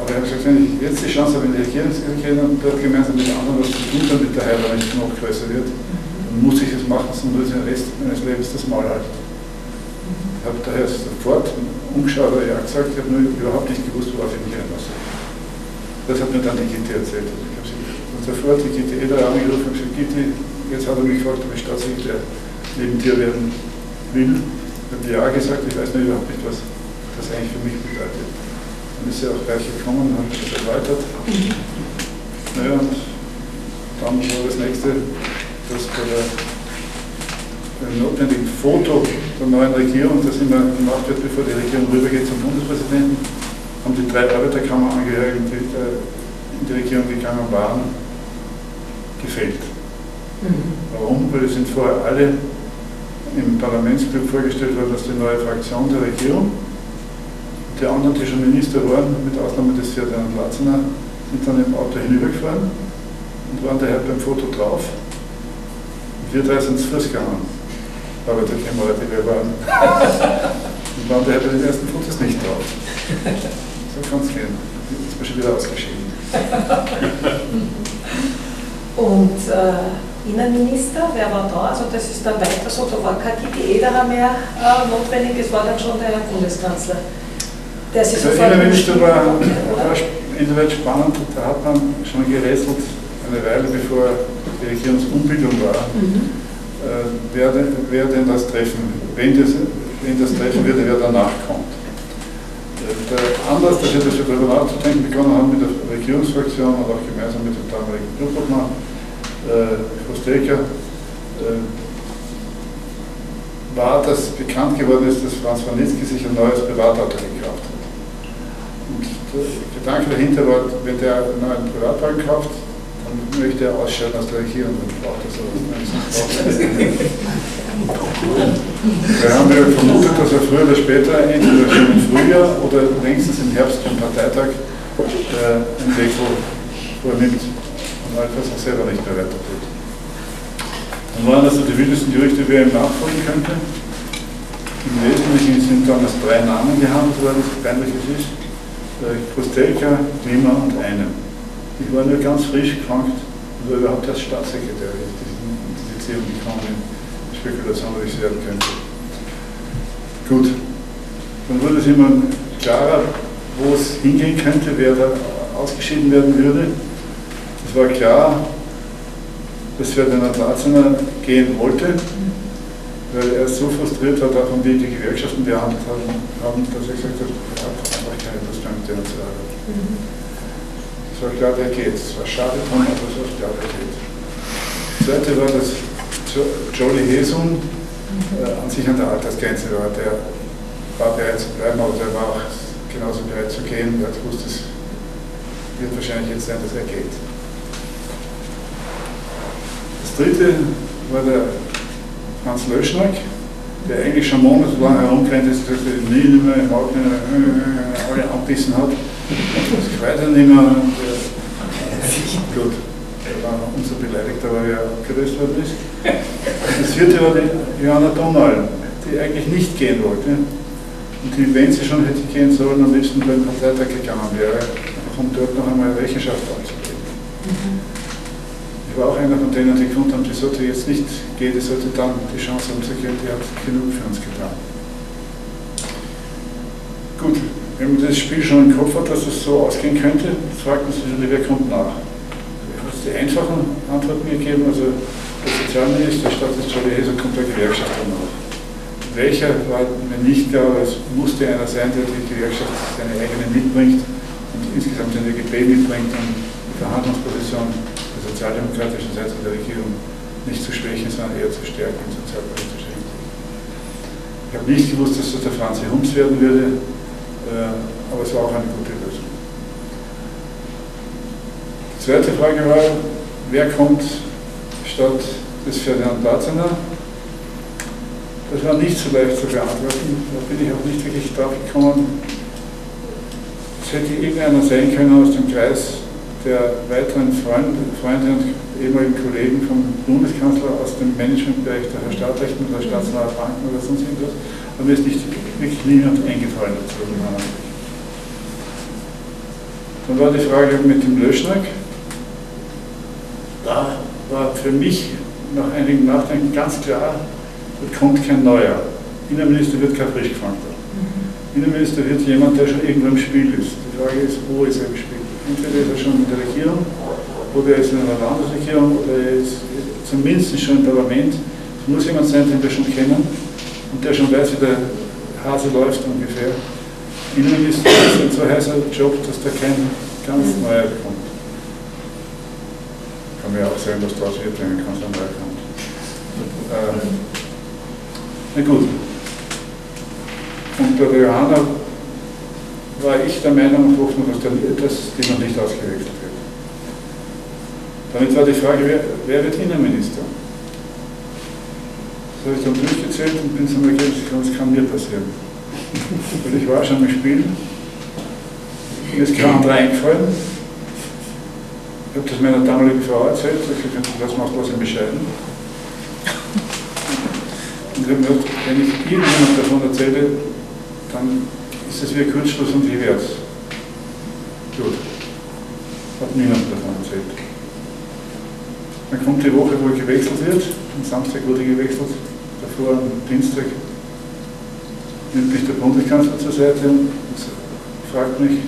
Speaker 4: aber ich habe gesagt, wenn ich jetzt die Chance habe, in die Regierung zu gehen und dort gemeinsam mit anderen was zu tun, damit der Heiler nicht noch größer wird, dann muss ich es machen, sonst muss ich den Rest meines Lebens das Mal halten. Ich habe daher sofort umgeschaut oder ja gesagt, ich habe nur überhaupt nicht gewusst, worauf ich mich einlasse. Das hat mir dann die Gitte erzählt. Ich habe sofort die Gitte Eder angerufen und gesagt, Gitte, jetzt hat er mich gefragt, ob ich Staatssekretär neben dir werden will. Habe ja gesagt, ich weiß nur überhaupt nicht, was das eigentlich für mich bedeutet. Dann ist er auch gleich gekommen und hat das erläutert. Naja, und dann war das nächste, dass bei der, beim notwendigen Foto der neuen Regierung, das immer gemacht wird, bevor die Regierung rübergeht zum Bundespräsidenten, haben die drei Arbeiterkammerangehörigen, die in die Regierung gegangen waren, gefällt. Mhm. Warum? Weil es sind vorher alle im Parlamentsclub vorgestellt worden als die neue Fraktion der Regierung. Die anderen, die schon Minister waren, mit Ausnahme des Ferdinand Latzener, sind dann im Auto hinübergefahren und waren daher beim Foto drauf. Wir drei sind zu Fuß gegangen. Aber da kennen wir heute, wer waren. Und (laughs) waren daher bei den ersten Fotos nicht drauf. So kann es gehen. Jetzt man schon wieder ausgeschieden.
Speaker 3: Und äh, Innenminister, wer war da? Also das ist dann weiter so, da war kein Ederer mehr äh, notwendig, es war dann schon der Herr Bundeskanzler.
Speaker 4: Der sich der Innenminister war, war insoweit spannend, da hat man schon gerätselt, eine Weile bevor die Regierungsumbildung war, mhm. äh, wer, wer, denn das treffen, wen das, wen das treffen würde, wer danach kommt. Äh, der Anlass, dass wir darüber nachzudenken begonnen haben mit der Regierungsfraktion und auch gemeinsam mit dem damaligen Clubobmann, äh, Kostelka, äh, war, dass bekannt geworden ist, dass Franz Wanitzki sich ein neues Privatauto gekauft hat. Der Gedanke dahinter war, wenn der einen neuen Privatwagen kauft, dann möchte er ausscheiden aus der Regierung und braucht er sowas. (laughs) Wir haben ja vermutet, dass er früher oder später, entweder schon im Frühjahr oder längstens im Herbst beim Parteitag, äh, einen Wechsel vornimmt und einfach auch selber nicht mehr weitergeht. Dann waren also die wildesten Gerüchte, wer ihm nachfolgen könnte. Im Wesentlichen sind das drei Namen gehandelt worden, so peinlich es ist. Kostelka, Klima und eine. Ich war nur ganz frisch gefragt und war überhaupt als Staatssekretär in diese Beziehung gekommen Spekulation werden könnte. Gut, dann wurde es immer klarer, wo es hingehen könnte, wer da ausgeschieden werden würde. Es war klar, dass Ferdinand Ratzener gehen wollte, weil er so frustriert war davon, wie die Gewerkschaften behandelt haben, dass er gesagt hat, er hat einfach keine Lust mehr mit denen zu arbeiten. Es war klar, der geht. Es war schade drum, aber es war klar, der geht. Das zweite war, dass Jolie Hesun äh, an sich an der Altersgrenze war. Der war bereit zu bleiben, aber der war auch genauso bereit zu gehen. Er hat gewusst, es wird wahrscheinlich jetzt sein, dass er geht. Das dritte war der Hans Löschnack, der eigentlich schon monatelang herumgerannt ist und gesagt nie mehr im Auto alle anbissen hat. Das Kreuz nicht mehr. Gut war unser Beleidigter, weil er abgelöst worden ist. Das vierte war die Johanna Donal, die eigentlich nicht gehen wollte. Und die, wenn sie schon hätte gehen sollen, am liebsten beim Parteitag gegangen wäre, um dort noch einmal Rechenschaft abzugeben. Mhm. Ich war auch einer von denen, die gefunden haben, die sollte jetzt nicht gehen, die sollte dann die Chance haben zu gehen, die hat genug für uns getan. Gut, wenn man das Spiel schon im Kopf hat, dass es so ausgehen könnte, fragt man sich natürlich, wer kommt nach die einfachen Antworten gegeben. Also der Sozialminister des Charlie Heser kommt der Gewerkschafter nach. Welcher war mir nicht klar, es musste einer sein, der die Gewerkschaft seine eigene mitbringt und insgesamt eine GP mitbringt, um die Verhandlungsposition der sozialdemokratischen Seite der Regierung nicht zu schwächen, sondern eher zu stärken in sozialpolitischer Hinsicht. Ich habe nicht gewusst, dass das der Franz Hums werden würde, äh, aber es war auch eine gute Lösung. Die zweite Frage war, wer kommt statt des Ferdinand Platzener? Das war nicht so leicht zu beantworten, da bin ich auch nicht wirklich drauf gekommen. Es hätte irgendeiner sein können aus dem Kreis der weiteren Freunde, Freunde und ehemaligen Kollegen vom Bundeskanzler aus dem Managementbereich der Herr Staatsrecht oder Staatsnahe Banken oder sonst irgendwas, aber mir ist nicht wirklich niemand eingefallen dazu. Dann war die Frage mit dem Löschnack da war für mich nach einigem Nachdenken ganz klar, da kommt kein neuer. Innenminister wird kein frisch gefangter. Mhm. Innenminister wird jemand, der schon irgendwo im Spiel ist. Die Frage ist, wo ist er im Spiel? Entweder ist er schon in der Regierung, oder er ist in einer Landesregierung, oder er ist zumindest schon im Parlament. Es muss jemand sein, den wir schon kennen und der schon weiß, wie der Hase läuft ungefähr. Innenminister ist ein so heißer Job, dass da kein ganz neuer kommt kann mir auch sagen, dass dort wenn ein Kanzler kommt. Ähm, na gut. Und bei der Johanna war ich der Meinung, dass, der, dass die noch nicht ausgewechselt wird. Damit war die Frage, wer, wer wird Innenminister? Das habe ich dann durchgezählt und bin zum Ergebnis gekommen, es kann mir passieren. Weil ich war schon im Spiel, mir ist kein anderer eingefallen, ich habe das meiner damaligen Frau erzählt, ich habe das macht was im Bescheiden. Und ich habe gesagt, wenn ich irgendjemand davon erzähle, dann ist es wie ein Kurzschluss und wär's. Gut. Hat niemand davon erzählt. Dann kommt die Woche, wo gewechselt wird. Am Samstag wurde gewechselt. Davor am Dienstag nimmt mich der Bundeskanzler zur Seite und fragt mich,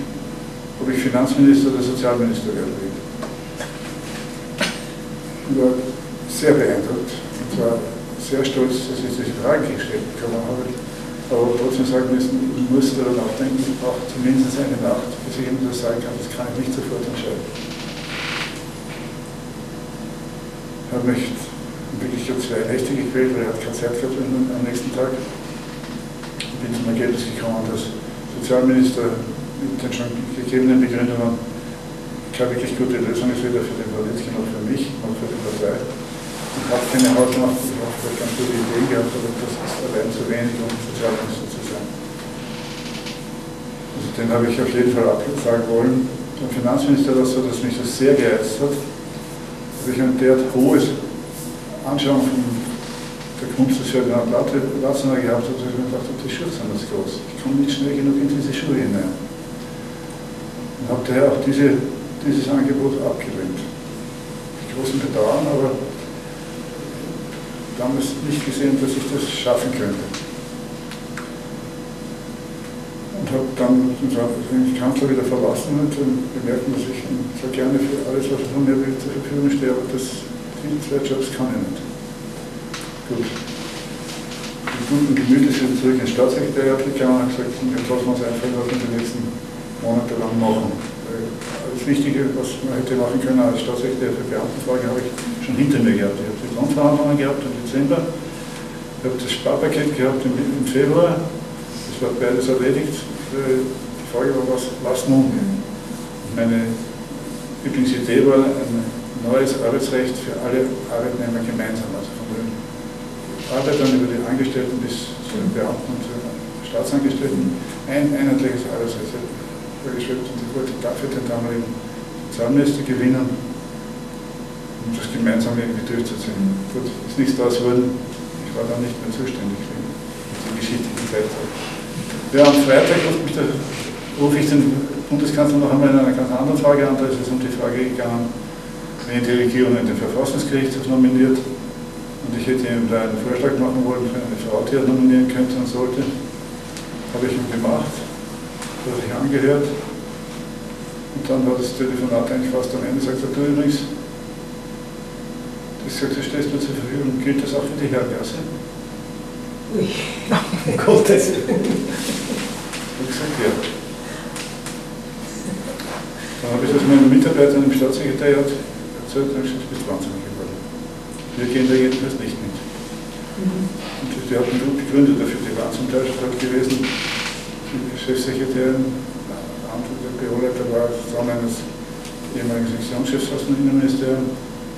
Speaker 4: ob ich Finanzminister oder Sozialminister werden will war sehr beeindruckt und war sehr stolz, dass ich diese Frage gestellt bekommen habe. Aber trotzdem sagen müssen, ich muss darüber nachdenken, ich brauche zumindest eine Nacht, bis ich ihm das sagen kann, das kann ich nicht sofort entscheiden. Ich habe mich wirklich zwei Nächte gequält, weil er hat keine Zeit gehabt am nächsten Tag. Ich bin zum Ergebnis gekommen, dass Sozialminister mit den schon gegebenen Begründungen keine wirklich gute Lösung ist, weder für den Walitzki noch für mich noch für die Partei. Ich habe keine Hausmacht, ich habe vielleicht ganz gute Ideen gehabt, aber das ist allein zu wenig, um Sozialminister zu sein. Also den habe ich auf jeden Fall absagen wollen. Beim Finanzminister war so, dass mich das sehr gereizt hat. Weil ich ein derart hohes Anschauen von der Kunst des Ferdinand Latzner gehabt habe, dass ich mir gedacht habe, die Schuhe sind das groß. Ich komme nicht schnell genug in diese Schuhe hinein. Und habe daher auch diese, dieses Angebot abgelehnt. Mit großem Bedauern, aber damals nicht gesehen, dass ich das schaffen könnte. Und habe dann den Kanzler wieder verlassen und bemerkt, dass ich so gerne für alles, was von mir will, zur Verfügung stehe, aber das, die zwei Jobs kann ich nicht. Gut. Mit gutem Gemüt ist wieder zurück ins Staatssekretariat gegangen und gesagt, jetzt lassen wir uns einfach was in den nächsten Monaten lang machen. Das Wichtige, was man hätte machen können als Staatssekretär für Beamtenfragen, habe ich schon hinter mir gehabt. Landverhandlungen gehabt im Dezember, ich habe das Sparpaket gehabt im, Februar, das war beides erledigt. Die Frage war, was, was nun? Meine Lieblingsidee war ein neues Arbeitsrecht für alle Arbeitnehmer gemeinsam, also von den Arbeitern über die Angestellten bis zu den Beamten und Staatsangestellten, ein einheitliches Arbeitsrecht. Vorgeschrieben und ich wollte dafür den damaligen Sozialminister gewinnen das gemeinsam irgendwie durchzuziehen. Gut, ist nichts daraus geworden. Ich war dann nicht mehr zuständig für die Geschichte gezeigt hat. Ja, am Freitag rufe ich den Bundeskanzler noch einmal in einer ganz anderen Frage an. Da ist es um die Frage gegangen, wen die Regierung in den Verfassungsgerichtshof nominiert. Und ich hätte ihm da einen Vorschlag machen wollen für eine Frau, die er nominieren könnte und sollte. Habe ich ihm gemacht, habe sich angehört. Und dann war das Telefonat eigentlich fast am Ende, sagt er, du übrigens, ich sagte, stellst du zur Verfügung, gilt das auch für die Hergasse?
Speaker 3: Ui, (laughs) um Gottes Willen.
Speaker 4: Ich gesagt, ja. Dann habe ich das meinen Mitarbeitern im Staatssekretariat erzählt und gesagt, du bist wahnsinnig geworden. Wir gehen da jedenfalls nicht mit. Und die hatten gute Gründe dafür, die waren zum Teil dort gewesen. Die Chefsekretärin, der Büroleiter war Sohn eines ehemaligen Sektionschefs aus dem Innenministerium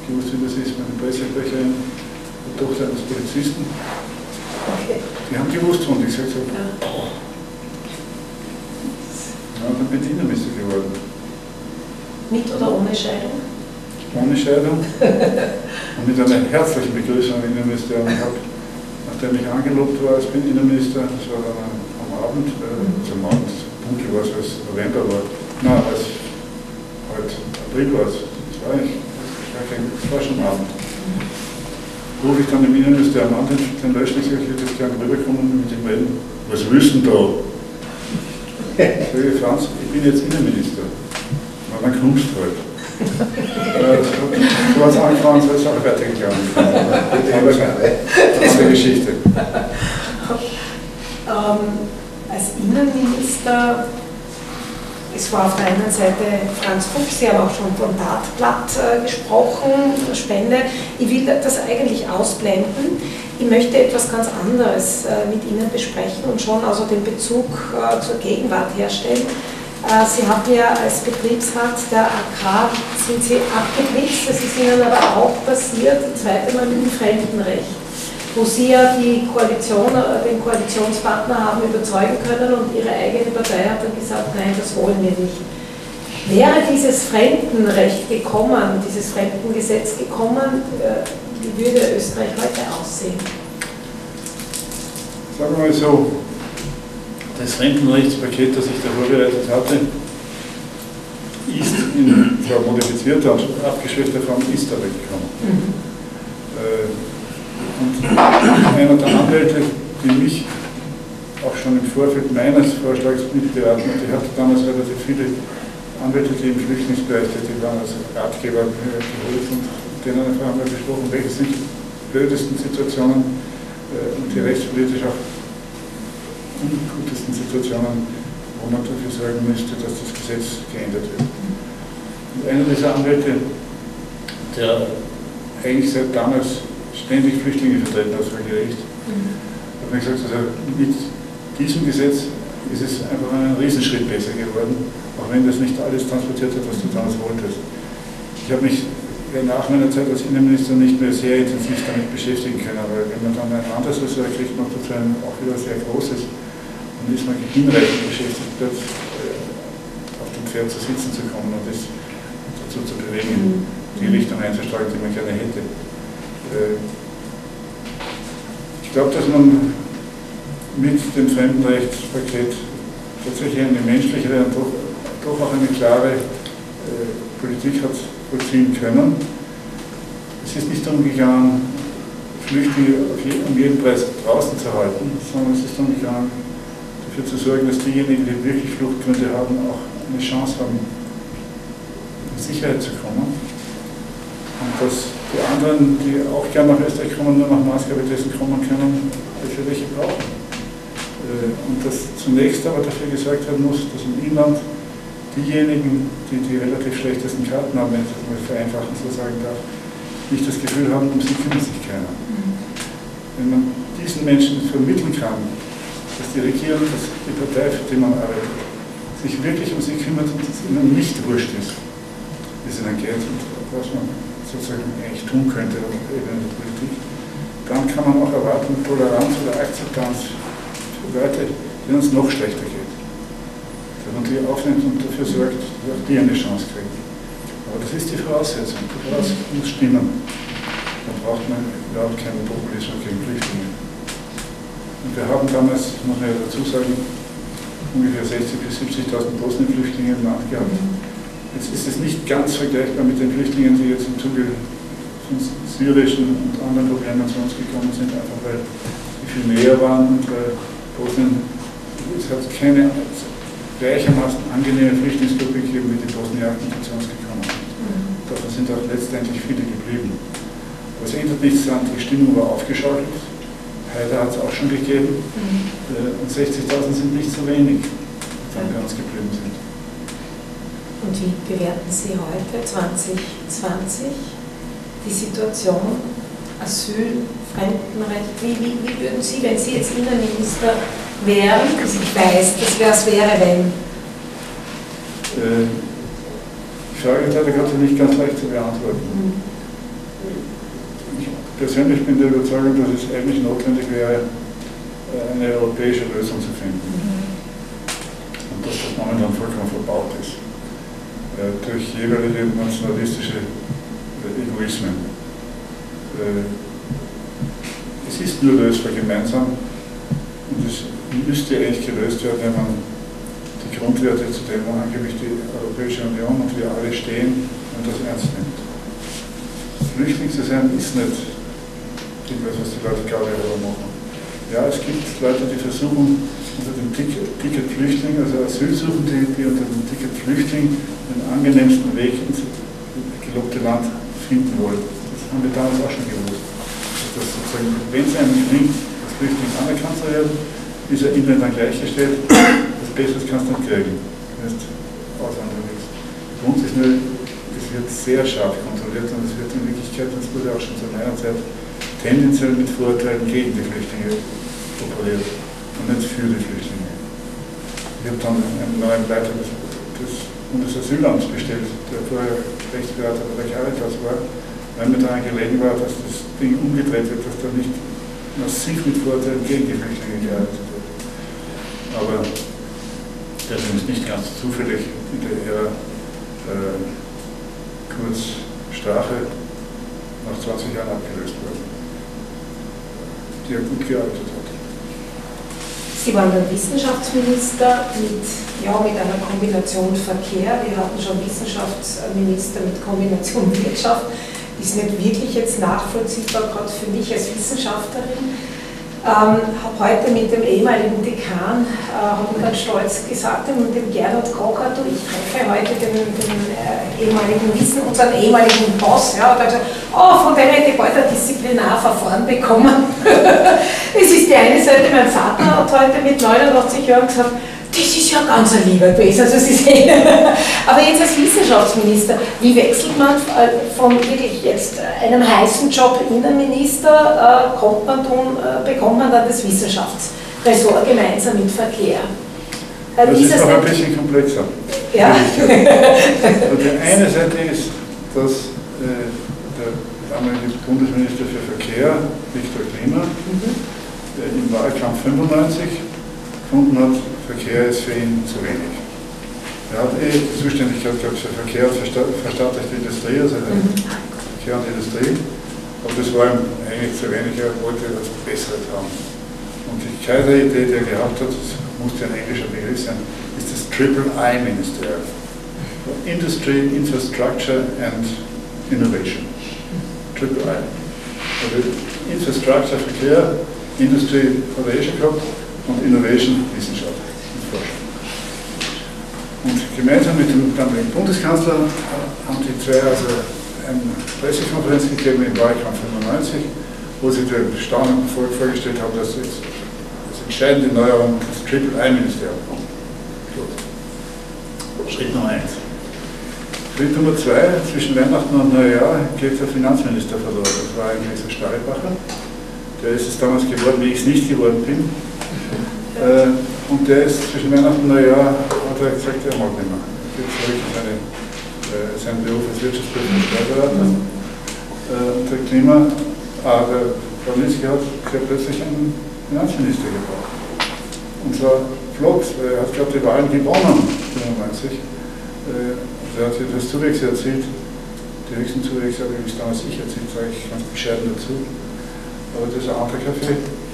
Speaker 4: gewusst, wie das ist, meine Pressesprecherin, die Tochter eines Polizisten.
Speaker 3: Okay.
Speaker 4: Die haben gewusst, und ich gesagt habe,
Speaker 3: Ja.
Speaker 4: ja, dann bin ich Innenminister geworden.
Speaker 3: Mit oder ohne Scheidung?
Speaker 4: Ohne Scheidung und mit einer herzlichen Begrüßung im Innenministerium. Ich habe, nachdem ich angelobt war als Innenminister, das war dann am Abend, äh, zum Abend, dunkel war es, als November war, nein, als halt April war es, das war ich, das war schon Abend. Rufe ich dann im Innenministerium an, den, den würde jetzt gerne rüberkommen und mit ihm reden. Was willst du denn da? Franz, ich bin jetzt Innenminister. Na, dann kommst du halt. Hat es angefangen, so ist es auch weitergegangen. Das ist eine Geschichte.
Speaker 3: Ähm, als Innenminister, es war auf der einen Seite Franz Fuchs, Sie haben auch schon vom Tatblatt äh, gesprochen, Spende. Ich will das eigentlich ausblenden. Ich möchte etwas ganz anderes äh, mit Ihnen besprechen und schon also den Bezug äh, zur Gegenwart herstellen. Sie haben ja als Betriebsrat der AK, sind Sie abgeblitzt, das ist Ihnen aber auch passiert, zweite Mal mit dem Fremdenrecht wo Sie ja die Koalition, äh, den Koalitionspartner haben überzeugen können und Ihre eigene Partei hat dann gesagt, nein, das wollen wir nicht. Wäre dieses Fremdenrecht gekommen, dieses Fremdengesetz gekommen, äh, wie würde Österreich heute aussehen?
Speaker 4: Sagen wir mal so, das Rentenrechtspaket, das ich da vorbereitet hatte, ist in modifizierter und abgeschwächter Form ist aber gekommen. Äh, Und einer der Anwälte, die mich auch schon im Vorfeld meines Vorschlags mitberaten hat, die hatte damals relativ viele Anwälte, die im Flüchtlingsbereich tätig waren, also Ratgeber geholt und denen haben wir besprochen, welche sind die blödesten Situationen äh, und die rechtspolitisch auch ungutesten Situationen, wo man dafür sorgen müsste, dass das Gesetz geändert wird. Und einer dieser Anwälte, der eigentlich seit damals ständig Flüchtlinge vertreten hat vor Gericht, hat mir gesagt, also mit diesem Gesetz ist es einfach einen Riesenschritt besser geworden, auch wenn das nicht alles transportiert hat, was du damals wolltest. Ich habe mich nach meiner Zeit als Innenminister nicht mehr sehr intensiv damit beschäftigen können, weil wenn man dann ein anderes Ressort kriegt, noch dazu ein auch wieder sehr großes, dann ist man hinreichend beschäftigt, dort äh, auf dem Pferd zu sitzen zu kommen und das dazu zu bewegen, mhm. die Richtung einzuschlagen, die man gerne hätte. Äh, ich glaube, dass man mit dem Fremdenrechtspaket tatsächlich eine menschlichere und doch, doch auch eine klare äh, Politik hat vollziehen können. Es ist nicht darum gegangen, Flüchtlinge um jeden Preis draußen zu halten, sondern es ist darum gegangen, dafür zu sorgen, dass diejenigen, die wirklich Fluchtgründe haben, auch eine Chance haben, in Sicherheit zu kommen. Und dass die anderen, die auch gerne nach Österreich kommen, nur nach Maßgabe dessen kommen können, welche welche brauchen. Äh, und dass zunächst aber dafür gesorgt werden muss, dass im Inland diejenigen, die die relativ schlechtesten Karten haben, wenn ich das mal vereinfachen so sagen darf, nicht das Gefühl haben, um sie kümmert sich keiner. Mhm. Wenn man diesen Menschen vermitteln kann, dass die Regierung, dass die Partei, für die man arbeitet, sich wirklich um sie kümmert und es ihnen nicht wurscht ist, wie es ihnen geht und was man sozusagen eigentlich tun könnte auf Ebene der Politik, dann kann man auch erwarten, Toleranz oder Akzeptanz für Leute, denen es noch schlechter geht wenn man die aufnimmt und dafür sorgt, dass auch die eine Chance kriegen. Aber das ist die Voraussetzung. Die Voraussetzung muss stimmen. Da braucht man überhaupt keinen Populismus gegen Flüchtlinge. Und wir haben damals, muss man ja dazu sagen, ungefähr 60.000 bis 70.000 Bosnien-Flüchtlinge im Land gehabt. Jetzt ist es nicht ganz vergleichbar mit den Flüchtlingen, die jetzt im Zuge von syrischen und anderen Problemen zu uns gekommen sind, einfach weil sie viel näher waren und weil Bosnien, es hat keine gleichermaßen angenehme Flüchtlingsgruppe gegeben wie die Bosniaken, die zu uns gekommen sind. Mhm. Davon sind auch letztendlich viele geblieben. Aber es ändert nichts daran, die Stimmung war aufgeschaltet. Heider hat es auch schon gegeben. Mhm. Äh, und 60.000 sind nicht so wenig, die dann bei uns geblieben sind.
Speaker 3: Und wie bewerten Sie heute, 2020, die Situation Asyl, Fremdenrecht? Wie, wie, wie würden Sie, wenn Sie jetzt Innenminister wären? Ich weiß, das wäre es wäre, wenn.
Speaker 4: Äh, die Frage ist leider gerade nicht ganz leicht zu beantworten. Mhm. Ich persönlich bin der Überzeugung, dass es eigentlich notwendig wäre, eine europäische Lösung zu finden. Mhm. Und dass das momentan vollkommen verbaut ist. Äh, durch jeweilige nationalistische Egoismen. Äh, es ist nur lösbar gemeinsam und es müsste eigentlich gelöst werden, wenn man die Grundwerte, zu denen angeblich die Europäische Union und wir alle stehen, und das ernst nimmt. Flüchtling zu sein ist nicht irgendwas, was die Leute gerade machen. Ja, es gibt Leute, die versuchen, unter dem Ticket Flüchtling, also Asylsuchende, die unter dem Ticket Flüchtling den angenehmsten Weg ins gelobte Land finden wollen. Das haben wir damals auch schon gewusst. Dass sozusagen, wenn es einem gelingt, als Flüchtling anerkannt zu werden, ist er ihnen dann gleichgestellt. Das Beste kannst du nicht kriegen, wenn du auswandern willst. Bei uns ist nur, das wird sehr scharf kontrolliert und es wird in Wirklichkeit, das wurde auch schon zu meiner Zeit, tendenziell mit Vorurteilen gegen die Flüchtlinge operiert und nicht für die Flüchtlinge. Ich habe dann einen neuen Leiter des, des Bundesasylamts bestellt, der vorher Rechtsberater bei der Caritas war, weil mir daran gelegen war, dass das Ding umgedreht wird, dass da nicht massiv mit Vorurteilen gegen die Flüchtlinge gearbeitet wird. Aber das ist nicht ganz zufällig in der Ära äh, Kurz Strache nach 20 Jahren abgelöst worden, die er gut gearbeitet hat.
Speaker 3: Sie waren dann Wissenschaftsminister mit, ja, mit einer Kombination Verkehr. Wir hatten schon Wissenschaftsminister mit Kombination (laughs) Wirtschaft. Ist nicht wirklich jetzt nachvollziehbar, gerade für mich als Wissenschaftlerin. Ähm, habe heute mit dem ehemaligen Dekan, äh, habe ganz stolz gesagt, dem, dem Gerhard Kocher, du, ich treffe heute den, den äh, ehemaligen Wissen, unseren ehemaligen Boss, ja, und er gesagt, oh, von dem hätte ich bald ein Disziplinarverfahren bekommen. (laughs) das ist die eine Seite, mein Vater hat heute mit 89 Jahren gesagt, das ist ja ganz ein lieber gewesen. Also Sie sehen. (laughs) Aber jetzt als Wissenschaftsminister, wie wechselt man äh, von wirklich jetzt einem heißen Job Innenminister, äh, kommt man äh, bekommt man dann das Wissenschaftsressort gemeinsam mit Verkehr?
Speaker 4: Das ist noch ein bisschen komplexer.
Speaker 3: Ja. (laughs)
Speaker 4: Also die eine Seite ist, dass äh, der damalige Bundesminister für Verkehr, Viktor Klima, der im Wahlkampf 95 gefunden hat, Verkehr ist für ihn zu wenig. Er hat eh die Zuständigkeit gehabt für Verkehr und verstaatlichte Industrie, also Verkehr und Industrie. Aber das war ihm eigentlich zu wenig, er wollte etwas Besseres haben. Und die Kaiser-Idee, die er gehabt hat, das musste ein englischer Begriff sein, ist das Triple I Ministerium. Industry, Infrastructure and Innovation. Triple I. Also Infrastructure, Verkehr, Industry schon gehabt und Innovation, Wissenschaft gemeinsam mit dem damaligen Bundeskanzler haben die zwei also eine Pressekonferenz gegeben im Wahlkampf 95, wo sie dem staunenden Volk vorgestellt haben, dass jetzt das entscheidende Neuerung das Triple-I-Ministerium kommt. Schritt Nummer eins. Schritt Nummer zwei, zwischen Weihnachten und Neujahr geht der Finanzminister verloren. Das war ein gewisser Starrebacher. Der ist es damals geworden, wie ich es nicht geworden bin. Äh, und der ist zwischen Weihnachten und Neujahr, hat er gesagt, er mag nicht mehr. Geht zurück in seine, äh, seinen Beruf als Wirtschaftsprüfer Steuerberater. Äh, der Klima, ah, der Walnitzki hat sehr plötzlich einen Finanzminister gebraucht. Und zwar weil er hat, glaube die Wahlen gewonnen, 95. Äh, er hat hier das Zuwächse erzielt. Die höchsten Zuwächse habe ich damals ich erzielt, sage ich ganz bescheiden dazu. Aber das ist ein anderer Kaffee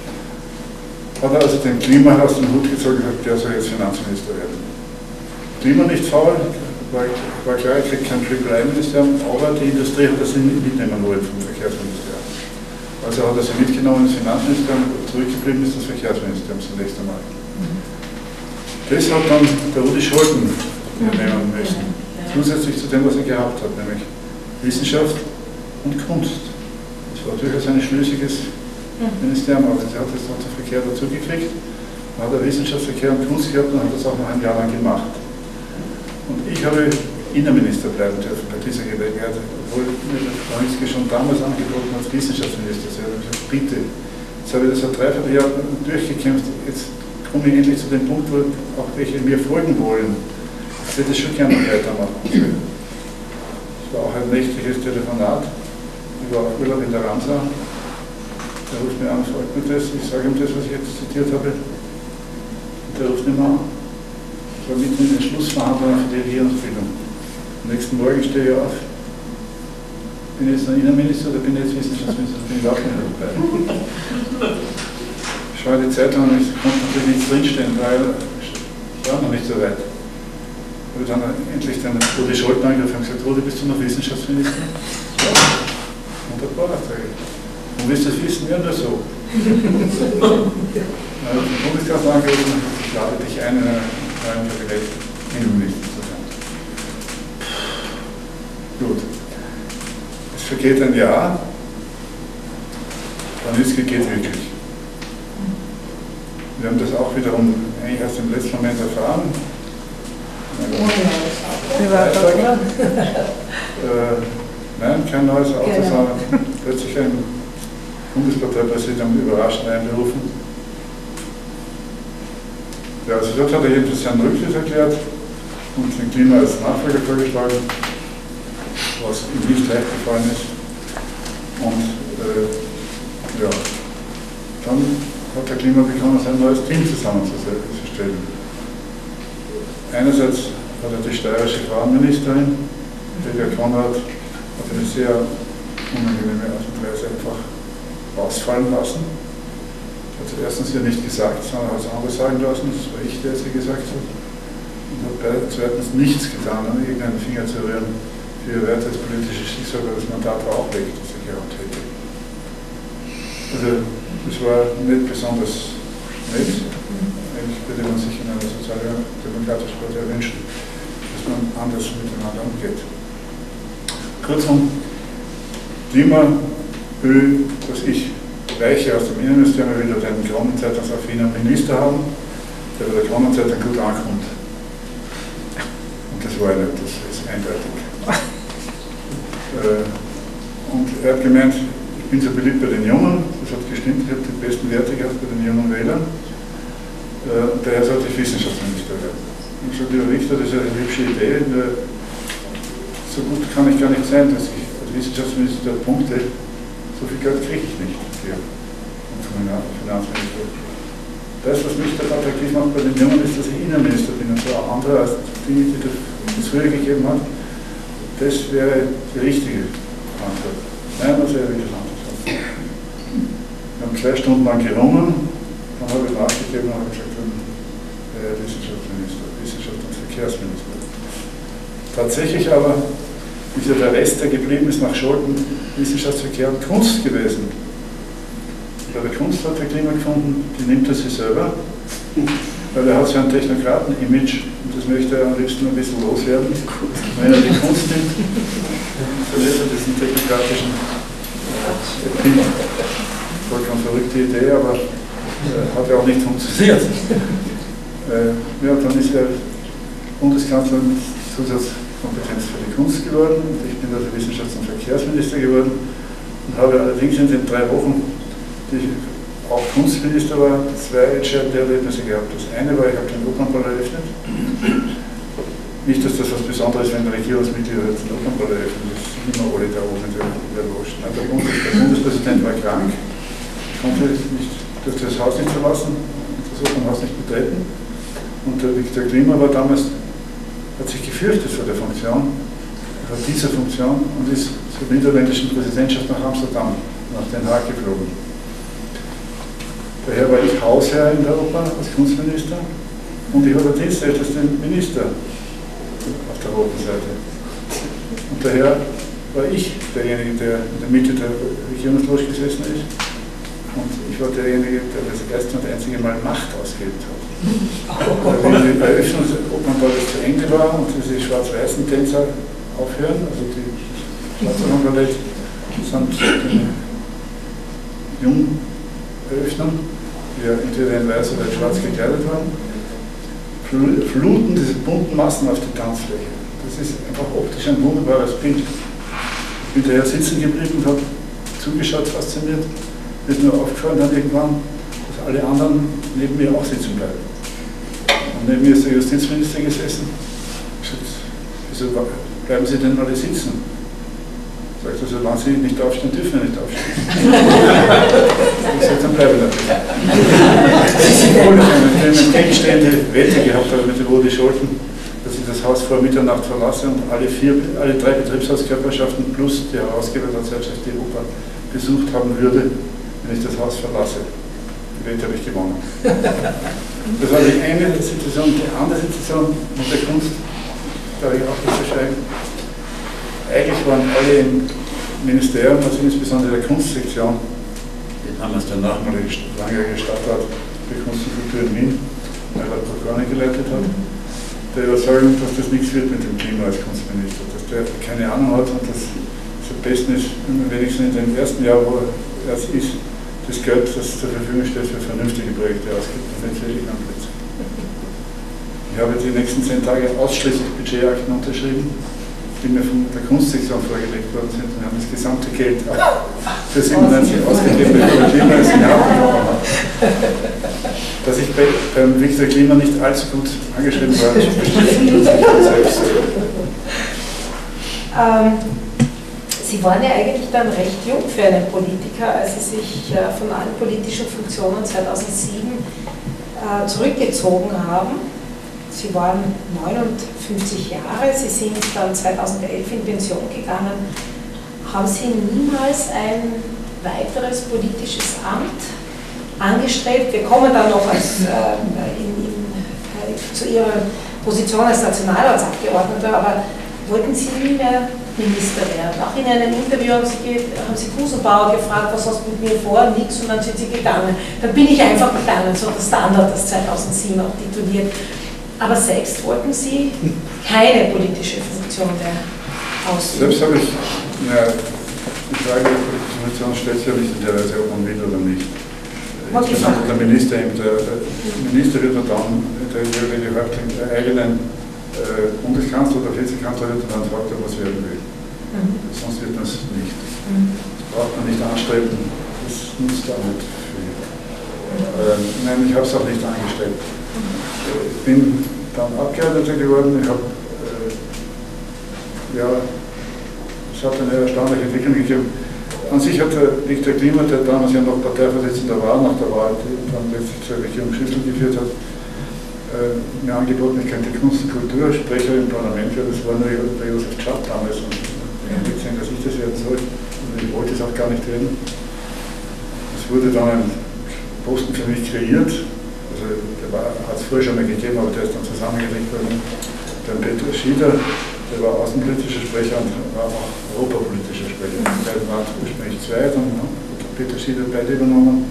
Speaker 4: hat er also den Klima aus dem Hut gezogen und gesagt, der soll jetzt Finanzminister werden. Klima nicht faul, war, war klar, er kriegt kein Triple-I-Ministerium, aber die Industrie hat das mitnehmen wollen vom Verkehrsministerium. Also hat er sie mitgenommen ins Finanzministerium, zurückgeblieben ist das Verkehrsministerium zunächst einmal. Das hat dann der Rudi Scholten nehmen müssen, zusätzlich zu dem, was er gehabt hat, nämlich Wissenschaft und Kunst. Das war durchaus ein schlüssiges Ministerium, aber sie hat jetzt noch den Verkehr dazugekriegt, hat er Wissenschaftsverkehr und Kunst gehabt und hat das auch noch ein Jahr lang gemacht. Und ich habe Innenminister bleiben dürfen bei dieser Gelegenheit, obwohl mir der Krawinski schon damals angeboten hat, Wissenschaftsminister zu werden. Ich habe gesagt, bitte, jetzt habe ich das ein Dreivierteljahr durchgekämpft, jetzt komme ich endlich zu dem Punkt, wo auch welche mir folgen wollen. Ich würde das schon gerne weitermachen. Es war auch ein nächtliches Telefonat. Ich war auf Urlaub in der Ramsau der ruft mir an, fragt mir das, ich sage ihm das, was ich jetzt zitiert habe. Und der ruft mir an. Ich war mitten in den Schlussverhandlungen für die Regierungsbildung. Am nächsten Morgen stehe ich auf. Bin ich jetzt noch Innenminister oder bin ich jetzt Wissenschaftsminister? Bin ich auch nicht dabei. Ich schaue die Zeitung und ich konnte natürlich nichts drinstehen, weil ich war noch nicht so weit. Habe dann endlich den Rudi Scholten angegriffen und gesagt, Rudi, bist du noch Wissenschaftsminister? Ja. Wunderbar, sage ich. (laughs) Und willst du das wissen? Ja, nur so. zum Bundeskanzler angerufen, ich lade dich ein, in einem neuen Kabinett Innenminister zu sein. Gut. Es vergeht ein Jahr, dann ist es geht wirklich. Wir haben das auch wiederum eigentlich erst im letzten Moment erfahren. Äh, nein, kein neues Auto, genau. sondern plötzlich ein Bundesparteipräsident überraschend einberufen. Ja, also dort hat er jedenfalls Herrn Rückwitz erklärt und den Klima als Nachfolger vorgeschlagen, was ihm nicht leicht gefallen ist. Und äh, ja, dann hat der Klima begonnen, sein neues Team zusammenzustellen. Einerseits hat er die steirische Frauenministerin, Lydia Konrad, hat eine sehr unangenehme Art und Weise einfach rausfallen lassen. Hat sie erstens ja nicht gesagt, sondern hat es andere sagen lassen, das war ich, der ihr gesagt hat. Und hat zweitens nichts getan, um irgendeinen Finger zu rühren für ihr weiteres politisches Schicksal, weil das Mandat war auch weg, das sie gehabt hätte. Also, das war nicht besonders nett. Eigentlich würde man sich in einer sozialdemokratischen Partei wünschen, dass man anders miteinander umgeht. Kurzum, Klima Öl, dass ich Reiche aus dem Innenministerium will oder einen Kronenzeitungsaffinen Minister haben, der bei der Kronenzeitung gut ankommt. Und das war er nicht, das ist eindeutig. äh, und er hat gemeint, ich bin so beliebt bei den Jungen, das hat gestimmt, ich habe die besten Werte gehabt bei den jungen Wählern. Äh, daher sollte ich Wissenschaftsminister werden. Und ich sagte, lieber Richter, das ist eine hübsche Idee, so gut kann ich gar nicht sein, dass ich Wissenschaftsminister Punkte, so viel Geld kriege ich nicht hier. Vom Finanzminister. Das, was mich da attraktiv macht bei den Jungen, ist, dass ich Innenminister bin und zwar andere als die, die das früher gegeben hat. Das wäre die richtige Antwort. Nein, das wäre wirklich anders. Wir haben zwei Stunden lang gerungen, dann habe ich nachgegeben und habe gesagt, wäre Wissenschaftsminister, Wissenschaft und Verkehrsminister. Tatsächlich aber ist ja der Rest, der geblieben ist, nach Scholten Wissenschaftsverkehr und Kunst gewesen. Bei der Kunst hat er Klima gefunden, die nimmt er sich selber, weil er hat so ein Technokraten-Image und das möchte er am liebsten ein bisschen loswerden. Wenn er die Kunst nimmt, verliert er diesen technokratischen Bild. Vollkommen verrückte Idee, aber äh, hat ja auch nicht funktioniert. Äh, ja, dann ist er Bundeskanzler mit Zusatz Kompetenz für die Kunst geworden und ich bin also Wissenschafts- und Verkehrsminister geworden und habe allerdings in den drei Wochen, die ich auch Kunstminister war, zwei entscheidende Erlebnisse gehabt. Das eine war, ich habe den Opernball eröffnet. Nicht, dass das was Besonderes ist, wenn Regierungsmitglieder den Opernball eröffnen, das sind immer alle da oben in der Loge. Der, Bundes, der Bundespräsident war krank, konnte nicht, durfte das Haus nicht verlassen, das Opernhaus nicht betreten. Und der Viktor Klima war damals hat sich gefürchtet vor der Funktion, vor dieser Funktion und ist zur niederländischen Präsidentschaft nach Amsterdam, nach Den Haag geflogen. Daher war ich Hausherr in der Oper als Kunstminister und ich war der dienstälteste Minister auf der roten Seite. Und daher war ich derjenige, der in der Mitte der Regierungsloge gesessen ist. Und ich war derjenige, der das erste und einzige Mal Macht ausgeübt hat. Wenn die Eröffnung, ob man da zu Ende war und diese schwarz-weißen Tänzer aufhören, also die schwarze Ballett sind die Jungeröffnung, die ja entweder in weiß oder in schwarz gekleidet waren, fluten diese bunten Massen auf die Tanzfläche. Das ist einfach optisch ein wunderbares Bild. Ich bin daher sitzen geblieben und habe zugeschaut, fasziniert. Mir ist nur aufgefallen dann irgendwann, dass alle anderen neben mir auch sitzen bleiben. Neben mir ist der Justizminister gesessen. Ich wieso bleiben Sie denn alle sitzen? Sagt er, solange Sie nicht aufstehen, dürfen wir nicht aufstehen. ich sagte, dann bleibe ich da. Ich habe eine entgegenstehende Wette gehabt habe mit dem Rudi Scholten, dass ich das Haus vor Mitternacht verlasse und alle, vier, alle drei Betriebshauskörperschaften plus die Herausgeber der Zeitschrift Die Oper besucht haben würde, wenn ich das Haus verlasse. Wette habe ich gewonnen. (laughs) Das war die eine Situation. Die andere Situation mit der Kunst, glaube ich auch nicht verschweigen. Eigentlich waren alle im Ministerium, also insbesondere der Kunstsektion, damals der nachmalige langjährige Stadtrat für Kunst und Kultur in Wien, weil er Programme geleitet hat, der Überzeugung, dass das nichts wird mit dem Klima als Kunstminister, dass der keine Ahnung hat und dass es besten ist, wenigstens in dem ersten Jahr, wo er es ist, das Geld, das zur Verfügung steht, für vernünftige Projekte ausgibt und nicht für Ehrenplätze. Ich habe die nächsten zehn Tage ausschließlich Budgetakten unterschrieben, die mir von der Kunstsektion vorgelegt worden sind und haben das gesamte Geld für 97 ausgegeben, der Klima es in hat. Dass ich bei, beim Victor Klima nicht allzu gut angeschrieben war, selbst.
Speaker 3: Ähm, Sie waren ja eigentlich dann recht jung für einen Politiker, als Sie sich äh, von allen politischen Funktionen 2007 äh, zurückgezogen haben. Sie waren 59 Jahre, Sie sind dann 2011 in Pension gegangen. Haben Sie niemals ein weiteres politisches Amt angestrebt? Wir kommen dann noch als, äh, in, in, zu Ihrer Position als Nationalratsabgeordneter, aber wollten Sie nie mehr Minister werden. Auch in einem Interview haben Sie, haben Sie Gusenbauer gefragt, was hast du mit mir vor? Nichts und dann sind Sie gegangen. Dann bin ich einfach gegangen, so das Standard, das 2007 auch tituliert. Aber selbst wollten Sie keine politische Funktion mehr ausüben.
Speaker 4: Selbst habe ich, na, die Frage der politischen Funktion stellt sich ja nicht in der Weise, ob man will oder nicht. Insbesondere der Minister, der, der Minister wird dann, der jeweilige Häuptling der eigenen äh, Bundeskanzler oder Vizekanzler wird und dann fragt er, was werden will. Mhm. Sonst wird man es nicht. Mhm. Das braucht man nicht anstreben, das nutzt auch nicht viel. Äh, nein, ich habe es auch nicht angestrebt. Mhm. Ich bin dann Abgeordneter geworden, ich habe äh, ja, hat eine erstaunliche Entwicklung gegeben. An sich hat der Viktor Klima, der damals ja noch Parteivorsitzender war, nach der Wahl, die dann letztlich zur Regierung Schüssel geführt hat, äh, mir angeboten, ich könnte Kunst- und Kultursprecher im Parlament werden. Das war nur bei Josef Schatt damals. Und ich habe gesehen, dass ich das werden soll. Und ich wollte es auch gar nicht werden. Es wurde dann ein Posten für mich kreiert. Also der hat es vorher schon mal gegeben, aber der ist dann zusammengelegt worden. Der Peter Schieder, der war außenpolitischer Sprecher und war auch europapolitischer Sprecher. Der war ursprünglich zwei, dann hat Peter Schieder beide übernommen.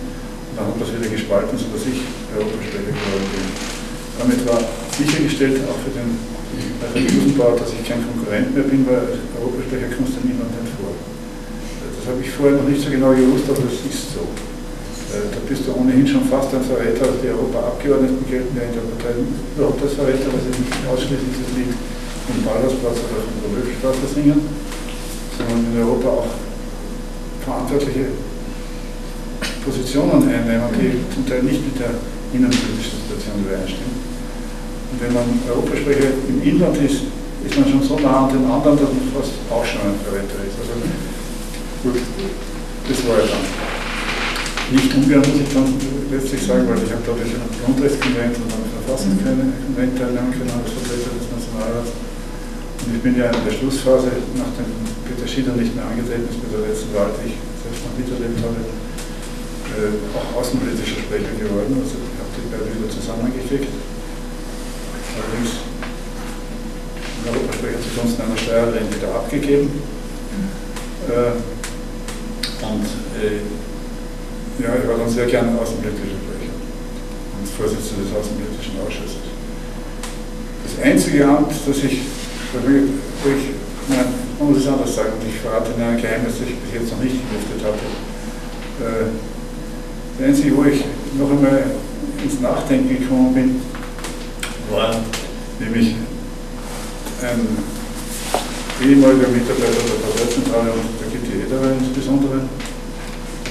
Speaker 4: Dann hat es wieder gespalten, sodass ich Europasprecher geworden bin. Damit war sichergestellt, auch für den Regionenbau, dass ich kein Konkurrent mehr bin, weil Europasprecher kommst du niemandem vor. Das habe ich vorher noch nicht so genau gewusst, aber das ist so. Äh, da bist du ohnehin schon fast ein Verräter, also die Europaabgeordneten gelten ja in der Partei überhaupt als Verräter, weil sie nicht ausschließlich das Lied vom Ballersplatz oder von der Löwenstraße singen, sondern in Europa auch verantwortliche Positionen einnehmen, die zum Teil nicht mit der innenpolitischen Situation übereinstimmen. Wenn man Europasprecher im Inland ist, ist man schon so nah an den anderen, dass man fast auch schon ein Verräter ist. Also gut, das war ja dann. Nicht ungern muss ich dann letztlich sagen, weil ich habe dadurch am Grundrechtskonvent und am Verfassungskonvent teilnehmen können als Vertreter des Nationalrats. Und ich bin ja in der Schlussphase, nachdem Peter Schieder nicht mehr angetreten ist bei der letzten Wahl, die ich selbst noch miterlebt habe, äh, auch außenpolitischer Sprecher geworden. Also ich habe die beiden wieder zusammengekriegt. Allerdings den Europasprecher zugunsten einer Steuerlehre wieder abgegeben. Äh, und äh, ja, ich war dann sehr gerne außenpolitischer Sprecher und Vorsitzender des Außenpolitischen Ausschusses. Das einzige Amt, das ich, wo ich, nein, man muss es anders sagen, ich verrate ein Geheimnis, das ich bis jetzt noch nicht gelüftet hatte. Äh, das Einzige, wo ich noch einmal ins Nachdenken gekommen bin, war nämlich ein ehemaliger Mitarbeiter der Parteizentrale und der Gitti Ederer insbesondere,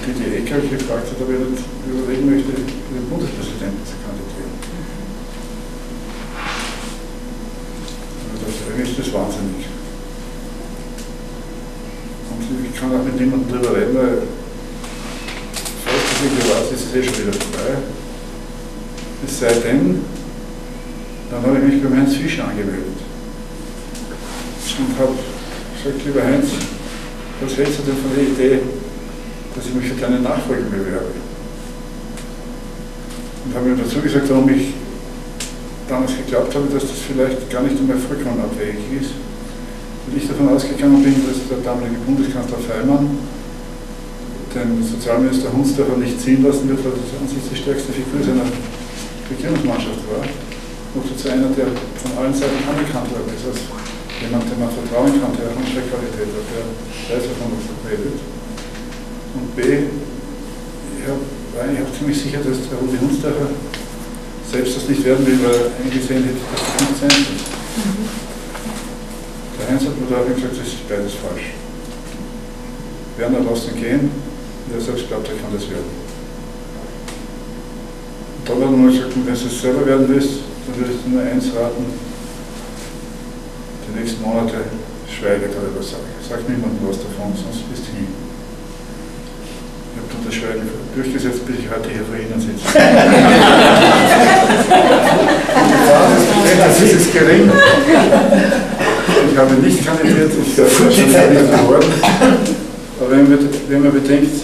Speaker 4: Gitti Ecker, gefragt hat, ob er nicht überlegen möchte, für den Bundespräsidenten zu kandidieren. Und das, irgendwie ist das wahnsinnig. Und ich kann auch mit niemandem darüber reden, weil Privat ist es eh schon wieder vorbei. Es sei denn, dann habe ich mich beim Heinz Fischer angemeldet. Und habe gesagt, lieber Heinz, was hältst du denn von der Idee, dass ich mich für deine Nachfolge bewerbe? Und habe mir dazu gesagt, warum ich damals geglaubt habe, dass das vielleicht gar nicht einmal vollkommen abwegig ist. Weil ich davon ausgegangen bin, dass der damalige Bundeskanzler Feimann den Sozialminister Hunsdorfer nicht ziehen lassen wird, weil das an sich die stärkste Figur seiner Regierungsmannschaft war. Und dazu einer, der von allen Seiten anerkannt worden ist, als jemand, dem man vertrauen kann, der Handschreckqualität hat, der weiß, wovon er redet. Und B, ich eigentlich auch ziemlich sicher, dass der Rudi Hunsdorfer selbst das nicht werden will, weil er eingesehen hätte, dass das nicht sein wird. Der Heinz hat mir da gesagt, das ist beides falsch. Werner, lass ihn gehen, der selbst glaubt, er kann das werden. Und dann hat er mal gesagt, wenn du es selber werden willst, dann würde ich nur eins raten, die nächsten Monate schweige darüber, sag, sag niemandem was davon, sonst bist du hin. Ich habe dann das Schweigen durchgesetzt, bis ich heute hier vor Ihnen sitze. (laughs) das ist gering. Ich habe nicht kandidiert, ich bin nicht geworden. Aber wenn man, wenn man bedenkt,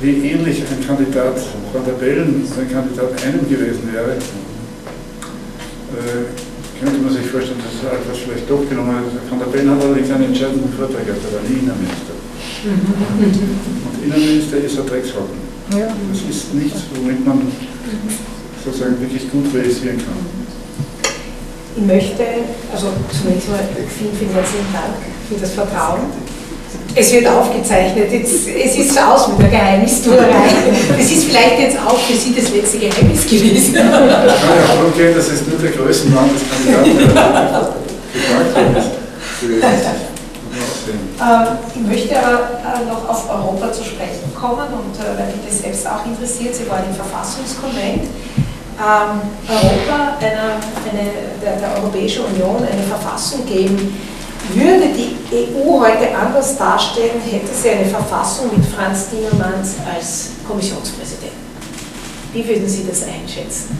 Speaker 4: wie ähnlich ein Kandidat Van der Bellen, ein Kandidat einem gewesen wäre, könnte man sich vorstellen, dass er etwas vielleicht doch genommen hat. Van der Bellen hat allerdings einen entscheidenden Vorteil gehabt, er war nie Innenminister. Und Innenminister ist ein Dreckshocken. Das ist nichts, womit man sozusagen wirklich gut realisieren kann.
Speaker 3: Ich möchte, also zunächst mal vielen, vielen herzlichen Dank für das Vertrauen es wird aufgezeichnet. Jetzt, es ist aus mit der Geheimnistuerei. Das ist vielleicht jetzt auch für Sie das letzte Geheimnis gewesen.
Speaker 4: Es kann ja darum gehen, dass es nur der Größenwahn des Kandidaten gefragt.
Speaker 3: Ähm, ich möchte aber äh, noch auf Europa zu sprechen kommen und äh, weil mich das selbst auch interessiert, Sie waren im Verfassungskonvent. Ähm, Europa, eine, eine, der, der Europäischen Union eine Verfassung geben, würde die EU heute anders darstellen, hätte sie eine Verfassung mit Franz Timmermans als Kommissionspräsident. Wie würden Sie das einschätzen?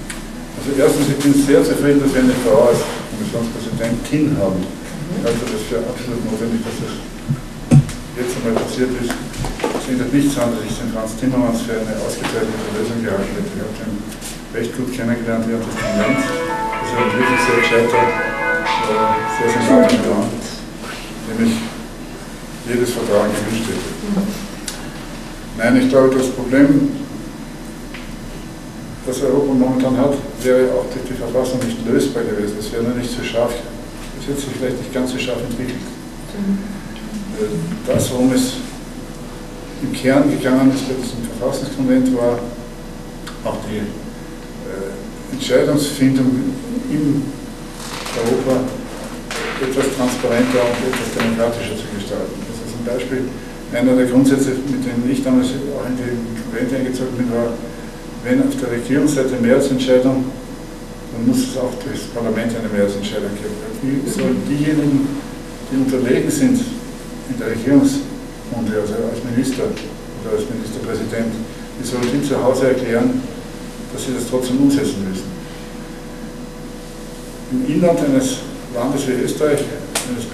Speaker 4: Also erstens, ich bin sehr zufrieden, dass wir eine Frau als Kommissionspräsidentin haben. Ich halte das für absolut notwendig, dass das jetzt einmal passiert ist. Es ändert nichts an, dass ich den Franz Timmermans für eine ausgezeichnete Lösung gehalten hätte. Ich habe ihn recht gut kennengelernt während des Parlaments. Das ist ein wirklich sehr gescheiter, äh, sehr sympathischer Mann, dem ich jedes gewünscht hätte. Nein, ich glaube, das Problem das Europa momentan hat, wäre auch durch die Verfassung nicht lösbar gewesen. Es wäre nur nicht so scharf, es hätte sich vielleicht nicht ganz so scharf entwickelt. Mhm. Das, worum es im Kern gegangen ist bei diesem Verfassungskonvent, war auch die äh, Entscheidungsfindung in Europa etwas transparenter und etwas demokratischer zu gestalten. Das ist zum Beispiel einer der Grundsätze, mit denen ich damals auch in den Konvent eingezogen bin, war, wenn auf der Regierungsseite Mehrheitsentscheidung, dann muss es auch durch das Parlament eine Mehrheitsentscheidung geben. Wie sollen diejenigen, die unterlegen sind in der Regierungsrunde, also als Minister oder als Ministerpräsident, wie sollen die zu Hause erklären, dass sie das trotzdem umsetzen müssen? Im Inland eines Landes wie Österreich,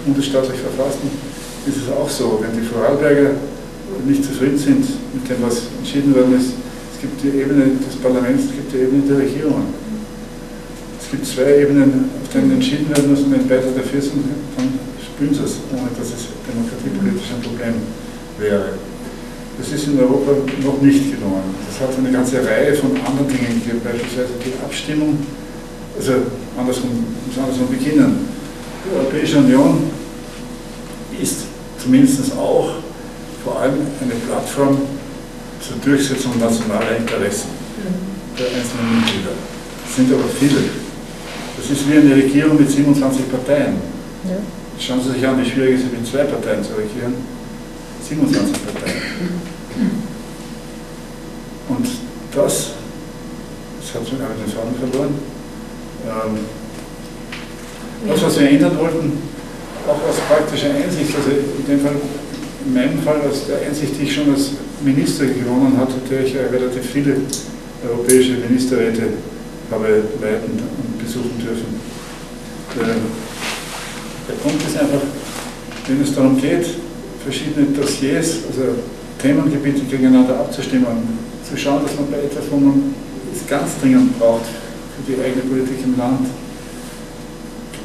Speaker 4: bundesstaatlich verfassten, ist es auch so, wenn die Vorarlberger nicht zufrieden sind mit dem, was entschieden worden ist, gibt die Ebene des Parlaments, es gibt die Ebene der Regierung. Es gibt zwei Ebenen, auf denen entschieden werden muss und wenn beide dafür sind, dann spüren sie es, ohne dass es demokratiepolitisch ein Problem wäre. Das ist in Europa noch nicht gelungen. Das hat eine ganze Reihe von anderen Dingen gegeben, beispielsweise die Abstimmung, also andersrum, muss andersrum beginnen. Die Europäische Union ist zumindest auch vor allem eine Plattform zur Durchsetzung nationaler Interessen der einzelnen Mitglieder. Das sind aber viele. Das ist wie eine Regierung mit 27 Parteien. Ja. Schauen Sie sich an, wie schwierig es ist, mit zwei Parteien zu regieren. 27 Parteien. Und das, das hat sogar den Faden verloren, ähm, das, was wir ändern wollten, auch aus praktischer Einsicht, also in dem Fall, in meinem Fall aus der Einsicht, die ich schon als Minister gewonnen hat, der ich relativ viele europäische Ministerräte habe leiten und besuchen dürfen. Der, der Punkt ist einfach, wenn es darum geht, verschiedene Dossiers, also Themengebiete gegeneinander abzustimmen, zu schauen, dass man bei etwas, wo man es ganz dringend braucht für die eigene Politik im Land,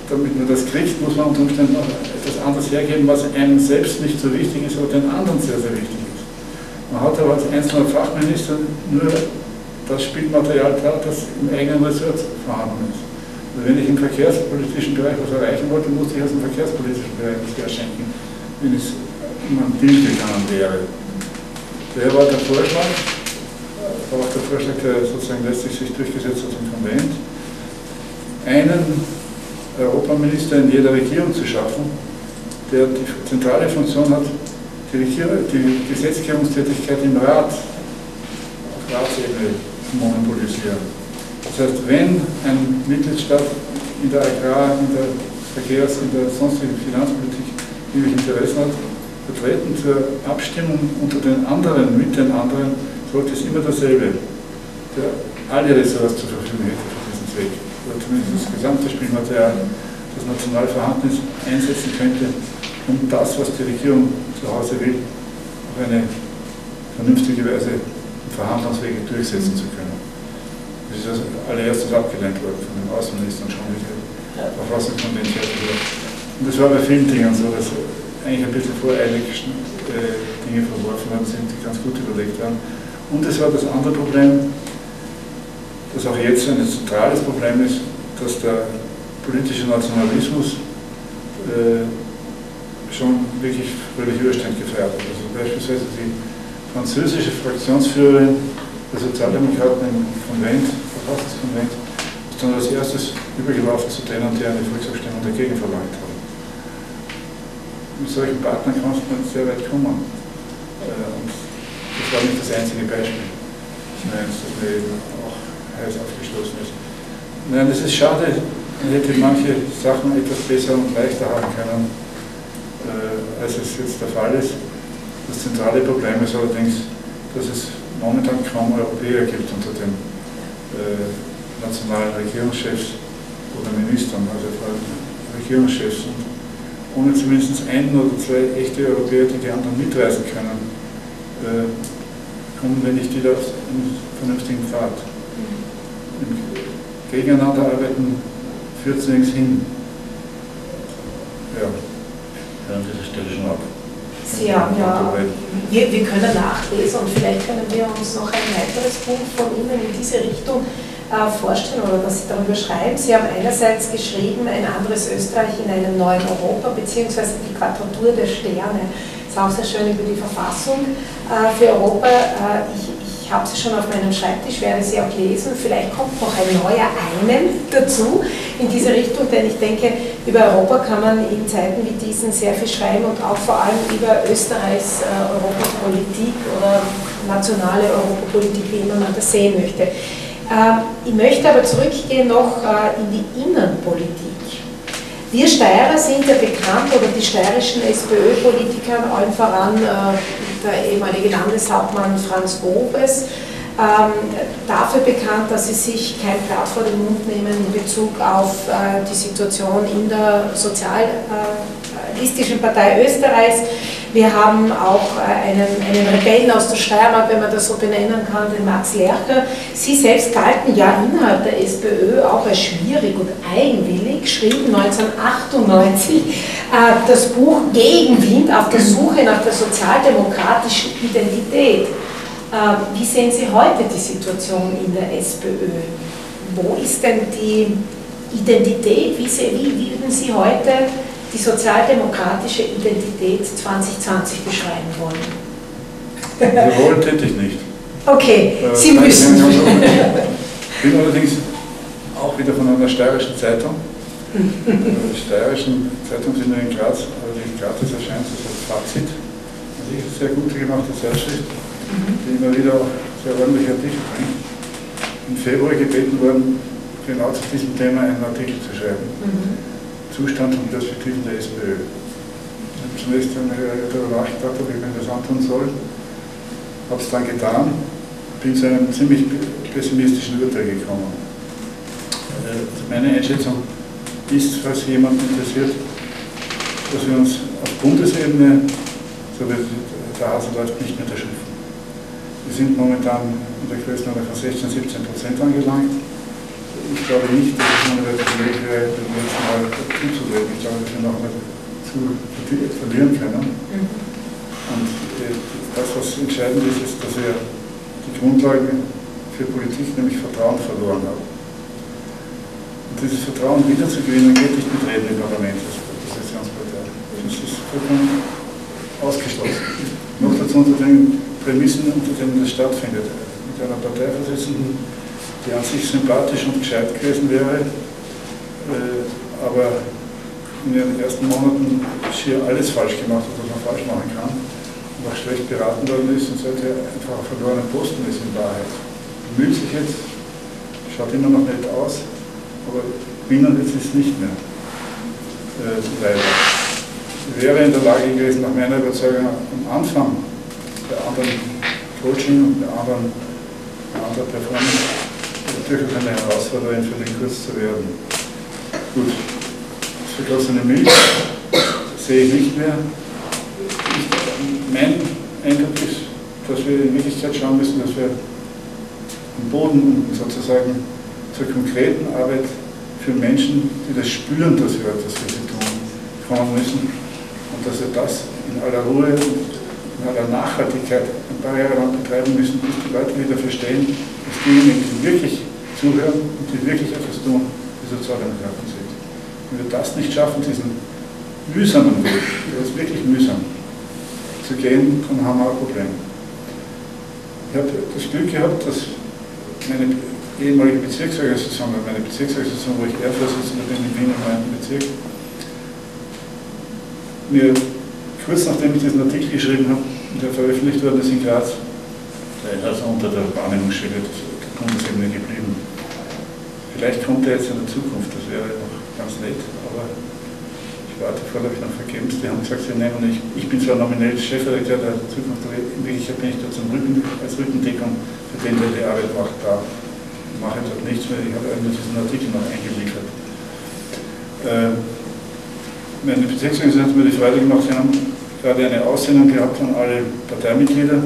Speaker 4: damit man das kriegt, muss man unter Umständen auch etwas anderes hergeben, was einem selbst nicht so wichtig ist, aber den anderen sehr, sehr wichtig ist. Man hat aber als einzelner Fachminister nur das Spielmaterial da, das im eigenen Ressort vorhanden ist. Also wenn ich im verkehrspolitischen Bereich was erreichen wollte, musste ich aus dem verkehrspolitischen Bereich was herschenken, wenn es um ein Deal gegangen wäre. Der war der Vorschlag, auch der Vorschlag, der sozusagen letztlich sich durchgesetzt hat im Konvent, einen Europaminister in jeder Regierung zu schaffen, der die zentrale Funktion hat, die, die Gesetzgebungstätigkeit im Rat auf Ratsebene monopolisieren. Das heißt, wenn ein Mitgliedstaat in der Agrar-, in der Verkehrs-, in der sonstigen Finanzpolitik irgendwelche Interessen hat, vertreten zur Abstimmung unter den anderen, mit den anderen, sollte es immer dasselbe, der alle Ressorts zur Verfügung hätte für diesen Zweck, oder zumindest das gesamte Spielmaterial, das national vorhanden ist, einsetzen könnte, um das, was die Regierung zu Hause will, auf eine vernünftige Weise im Verhandlungswege durchsetzen zu können. Das ist als allererstes abgelehnt worden von den Außenministern schon mit der Verfassungskonvention. Und das war bei vielen Dingen so, dass eigentlich ein bisschen voreilig äh, Dinge verworfen worden sind, die ganz gut überlegt waren. Und es war das andere Problem, das auch jetzt ein zentrales Problem ist, dass der politische Nationalismus äh, schon wirklich völlig Überstand gefeiert hat. Also beispielsweise die französische Fraktionsführerin der Sozialdemokraten im Konvent, Verfassungskonvent, ist dann als erstes übergelaufen zu denen, die eine Volksabstimmung dagegen verlangt haben. Mit solchen Partnern kann man sehr weit kommen. Äh, und das war nicht das einzige Beispiel. Ich meine, dass mir eben auch heiß aufgestoßen ist. Nein, es ist schade, man hätte manche Sachen etwas besser und leichter haben können äh, als es jetzt der Fall ist. Das zentrale Problem ist allerdings, dass es momentan kaum Europäer gibt unter den äh, nationalen Regierungschefs oder Ministern, also vor allem Regierungschefs. Und ohne zumindest einen oder zwei echte Europäer, die die anderen mitreisen können, äh, kommen wir nicht wieder auf einen vernünftigen Pfad. Im Gegeneinander arbeiten führt zu nichts hin. Ja, an dieser Stelle schon ab.
Speaker 3: Sie haben ja, wir, wir können nachlesen und vielleicht können wir uns noch ein weiteres Buch von Ihnen in diese Richtung äh, vorstellen oder dass Sie darüber schreiben. Sie haben einerseits geschrieben, ein anderes Österreich in einem neuen Europa, beziehungsweise die Quadratur der Sterne. Das ist auch sehr schön über die Verfassung äh, für Europa. Äh, ich, ich habe sie schon auf meinem Schreibtisch, werde sie auch lesen. Vielleicht kommt noch ein neuer einen dazu in diese Richtung, denn ich denke, über Europa kann man in Zeiten wie diesen sehr viel schreiben und auch vor allem über Österreichs äh, Europapolitik oder nationale Europapolitik, wie immer man das sehen möchte. Ähm, ich möchte aber zurückgehen noch äh, in die Innenpolitik. Wir Steirer sind ja bekannt, oder die steirischen SPÖ-Politiker, allen voran äh, der ehemalige Landeshauptmann Franz Grobes, ähm, dafür bekannt, dass sie sich kein Blatt vor den Mund nehmen in Bezug auf äh, die Situation in der sozialistischen Partei Österreichs. Wir haben auch äh, einen, einen Rebellen aus der Steiermark, wenn man das so benennen kann, den Max Lercher. Sie selbst galten ja innerhalb der SPÖ auch als schwierig und eigenwillig, schrieben 1998 äh, das Buch Gegenwind auf der Suche nach der sozialdemokratischen Identität. Äh, wie sehen Sie heute die Situation in der SPÖ? Wo ist denn die Identität? Wie, Sie, wie würden Sie heute die sozialdemokratische Identität 2020 beschreiben wollen?
Speaker 4: Wir wollen täte ich nicht.
Speaker 3: Okay, äh, Sie müssen.
Speaker 4: Ich bin allerdings auch wieder von einer steirischen Zeitung. Die steirischen Zeitung sind in Graz, aber die in Graz erscheint das Fazit. Also ich eine sehr gut gemachte Zeitschrift die immer wieder sehr ordentliche Artikel bringt. Im Februar gebeten worden, genau zu diesem Thema einen Artikel zu schreiben. Zustand und Perspektiven der SPÖ. Ich habe zunächst darüber nachgedacht, ob ich mir das antun soll. Habe es dann getan, bin zu einem ziemlich pessimistischen Urteil gekommen. Äh, meine Einschätzung ist, falls jemand interessiert, dass wir uns auf Bundesebene, so wird der Hase läuft nicht mehr der Schiff wir sind momentan in der Größenordnung von 16, 17 Prozent angelangt. Ich glaube nicht, dass es eine wäre, dem letzten Mal zuzutreten. Ich glaube, dass wir noch mal zu verlieren können. Mhm. Und äh, das, was entscheidend ist, ist, dass wir die Grundlagen für Politik, nämlich Vertrauen, verloren haben. Und dieses Vertrauen wiederzugewinnen geht nicht mit Reden im Parlament als Oppositionspartei. Das ist vollkommen ausgeschlossen. Noch dazu unter den Prämissen, unter denen das stattfindet. Mit einer Parteivorsitzenden, die an sich sympathisch und gescheit gewesen wäre, äh, aber in den ersten Monaten schier alles falsch gemacht hat, was man falsch machen kann und auch schlecht beraten worden ist und seither einfach ein verlorener Posten ist in Wahrheit. Müht sich jetzt, schaut immer noch nett aus, aber gewinnen jetzt ist nicht mehr. Äh, leider. Wäre in der Lage gewesen, nach meiner Überzeugung am Anfang der anderen Coaching und der anderen, der anderen Performance natürlich eine Herausforderung für den Kurs zu werden. Gut, das vergossene Milch sehe ich nicht mehr. Ich, mein Eindruck ist, dass wir in Wirklichkeit schauen müssen, dass wir am Boden sozusagen zur konkreten Arbeit für Menschen, die das spüren, dass wir etwas für sie tun, kommen müssen und dass wir das in aller Ruhe der Nachhaltigkeit ein paar Jahre lang betreiben müssen, bis die Leute wieder verstehen, dass diejenigen, die wirklich zuhören und die wirklich etwas tun, die Sozialdemokraten sind. Wenn wir das nicht schaffen, diesen mühsamen Weg, der ist wirklich mühsam, zu gehen, dann haben wir ein Problem. Ich habe das Glück gehabt, dass meine ehemalige Bezirksorganisation, meine Bezirksorganisation, wo ich Ehrvorsitzender bin im Wiener 9. Bezirk, mir kurz nachdem ich diesen Artikel geschrieben habe, der veröffentlicht worden ist in Graz, also unter der Wahrnehmungsschwelle der Bundesebene geblieben. Vielleicht kommt er jetzt in der Zukunft, das wäre noch ganz nett, aber ich Leute vorläufig noch vergeben. Die haben gesagt, sie nehmen ich, ich bin zwar nominell Chefredakteur der Zukunft, aber in Wirklichkeit bin ich da zum Rücken, als Rückendeckung für den, der die Arbeit macht, da mache ich dort nichts mehr. Ich habe nur diesen Artikel noch eingeliefert. Äh, meine Bezirksregierung hat mir die Freude gemacht, sie haben gerade eine Aussendung gehabt von alle Parteimitglieder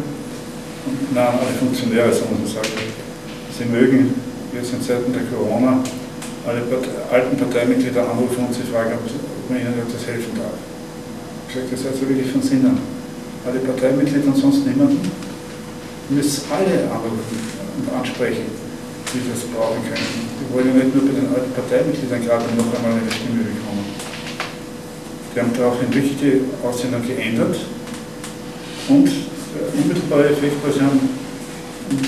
Speaker 4: und nein, alle Funktionäre, so muss man sagen. Sie mögen jetzt in Zeiten der Corona alle alten Parteimitglieder anrufen und sie fragen, ob, man ihnen etwas helfen darf. Ich sage, das hört sich wirklich von Sinn an. Alle Parteimitglieder und sonst niemanden. Müssen alle anrufen und ansprechen, die das brauchen können. Wir wollen ja nicht nur bei den alten Parteimitgliedern gerade noch einmal eine Stimme bekommen. Die haben daraufhin die Aussendung geändert und unmittelbare Effekt sie haben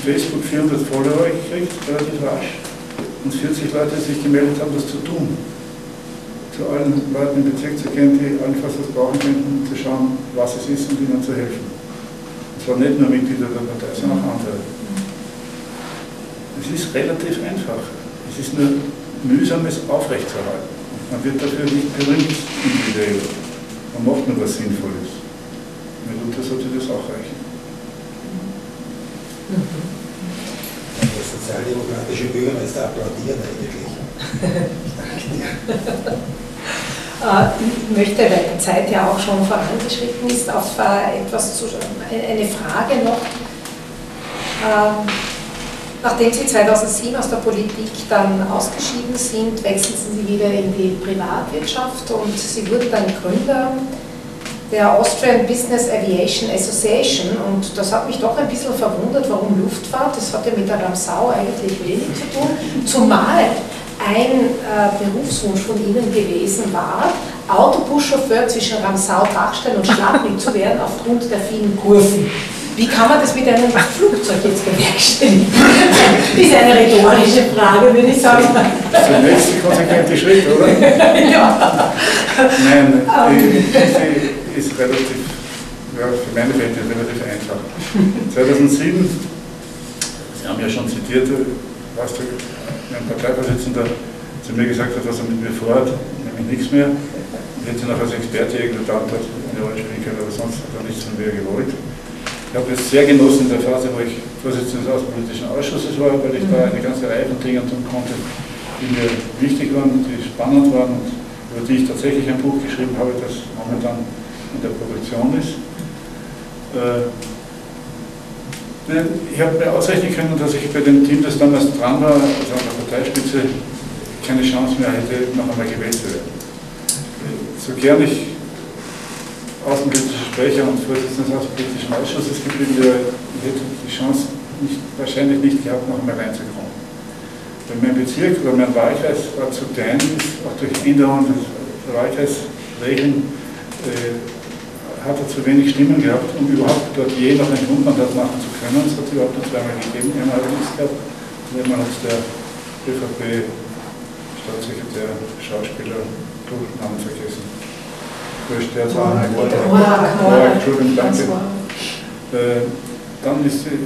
Speaker 4: Facebook 400 Follower gekriegt, relativ rasch und 40 Leute sich gemeldet haben, das zu tun. Zu allen Leuten im Bezirk zu gehen, die allenfalls was brauchen könnten, um zu schauen, was es ist und ihnen zu helfen. Es waren nicht nur Mitglieder der Partei, sondern auch andere. Es ist relativ einfach. Es ist nur mühsames aufrechtzuerhalten. Man wird dafür nicht berühmt individuell. Man macht nur was Sinnvolles. Mitunter sollte das auch reichen.
Speaker 2: Mhm sozialdemokratische Bürgermeister applaudieren eigentlich.
Speaker 3: Äh, ich möchte, weil die Zeit ja auch schon vorangeschritten ist, auf äh, etwas zu, eine Frage noch. Ähm, nachdem Sie 2007 aus der Politik dann ausgeschieden sind, wechselten Sie wieder in die Privatwirtschaft und Sie wurden dann Gründer der Austrian Business Aviation Association und das hat mich doch ein bisschen verwundert, warum Luftfahrt, das hat ja mit der Ramsau eigentlich wenig zu tun, zumal ein äh, Berufswunsch von Ihnen gewesen war, Autobuschauffeur zwischen Ramsau, Dachstein und Schladming zu werden aufgrund der vielen Kurven. Wie kann man das mit einem Flugzeug jetzt bewerkstelligen? Das ist eine rhetorische Frage, würde ich sagen.
Speaker 4: Das ist der nächste konsequente Schritt, oder? (laughs)
Speaker 3: ja.
Speaker 4: Nein, die, ist relativ, ja, für meine Welt relativ einfach. (laughs) 2007, Sie haben ja schon zitiert, was der, mein Parteivorsitzender zu mir gesagt hat, was er mit mir vorhat, nämlich nichts mehr. Ich hätte noch als Experte irgendeine hat, eine Rolle spielen können, aber sonst hat er nichts von mir gewollt. Ich habe es sehr genossen in der Phase, wo ich Vorsitzender des Außenpolitischen Ausschusses war, weil ich da eine ganze Reihe von Dingen tun konnte, die mir wichtig waren, die spannend waren und über die ich tatsächlich ein Buch geschrieben habe, das momentan in der Produktion ist. Äh, ich habe mir ausrechnen können, dass ich bei dem Team, das damals dran war, also an der Parteispitze, keine Chance mehr hätte, noch einmal gewählt zu werden. So gern ich außenpolitischer Sprecher und Vorsitzender des Außenpolitischen Ausschusses geblieben wäre, hätte die Chance nicht, wahrscheinlich nicht gehabt, noch einmal reinzukommen. Weil mein Bezirk oder mein Wahlkreis war zu klein, auch durch Änderungen des Wahlkreisregeln äh, hat er zu wenig Stimmen gehabt, um überhaupt dort je noch ein Grundmandat machen zu können. Es hat es überhaupt nur zweimal gegeben. Einmal hat er nichts gehabt und einmal hat es der ÖVP-Staatssekretär, Schauspieler, Namen vergessen. Der Wort. Entschuldigung, danke. Äh, dann ist die,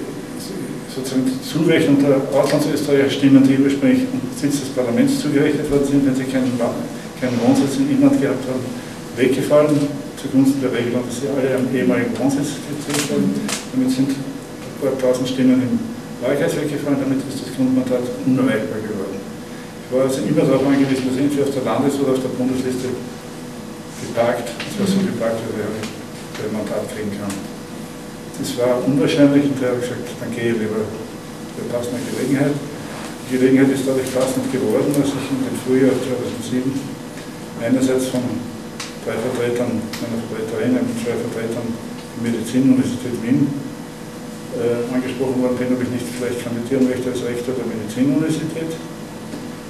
Speaker 4: sozusagen die Zurechnung der Auslandsösterreicher-Stimmen, die ursprünglich am Sitz des Parlaments zugerechnet worden sind, wenn sie keinen, keinen Wohnsitz im Inland gehabt haben, weggefallen zugunsten der Regelung, dass sie alle am ehemaligen Wohnsitz gezählt werden. Damit sind ein paar tausend Stimmen im Wahlkreis weggefallen, damit ist das Grundmandat unerreichbar geworden. Ich war also immer darauf angewiesen, dass entweder auf der Landes- oder auf der Bundesliste geparkt, und zwar so geparkt, dass ich ein Mandat kriegen kann. Das war unwahrscheinlich und da habe ich gesagt, dann gehe ich lieber bei passender Gelegenheit. Die Gelegenheit ist dadurch passend geworden, als ich in den Frühjahr 2007 einerseits von drei Vertretern, einer Vertreterin und zwei Vertretern der Medizinuniversität Wien äh, angesprochen worden bin, ob ich nicht vielleicht kandidieren möchte als Rektor der Medizinuniversität.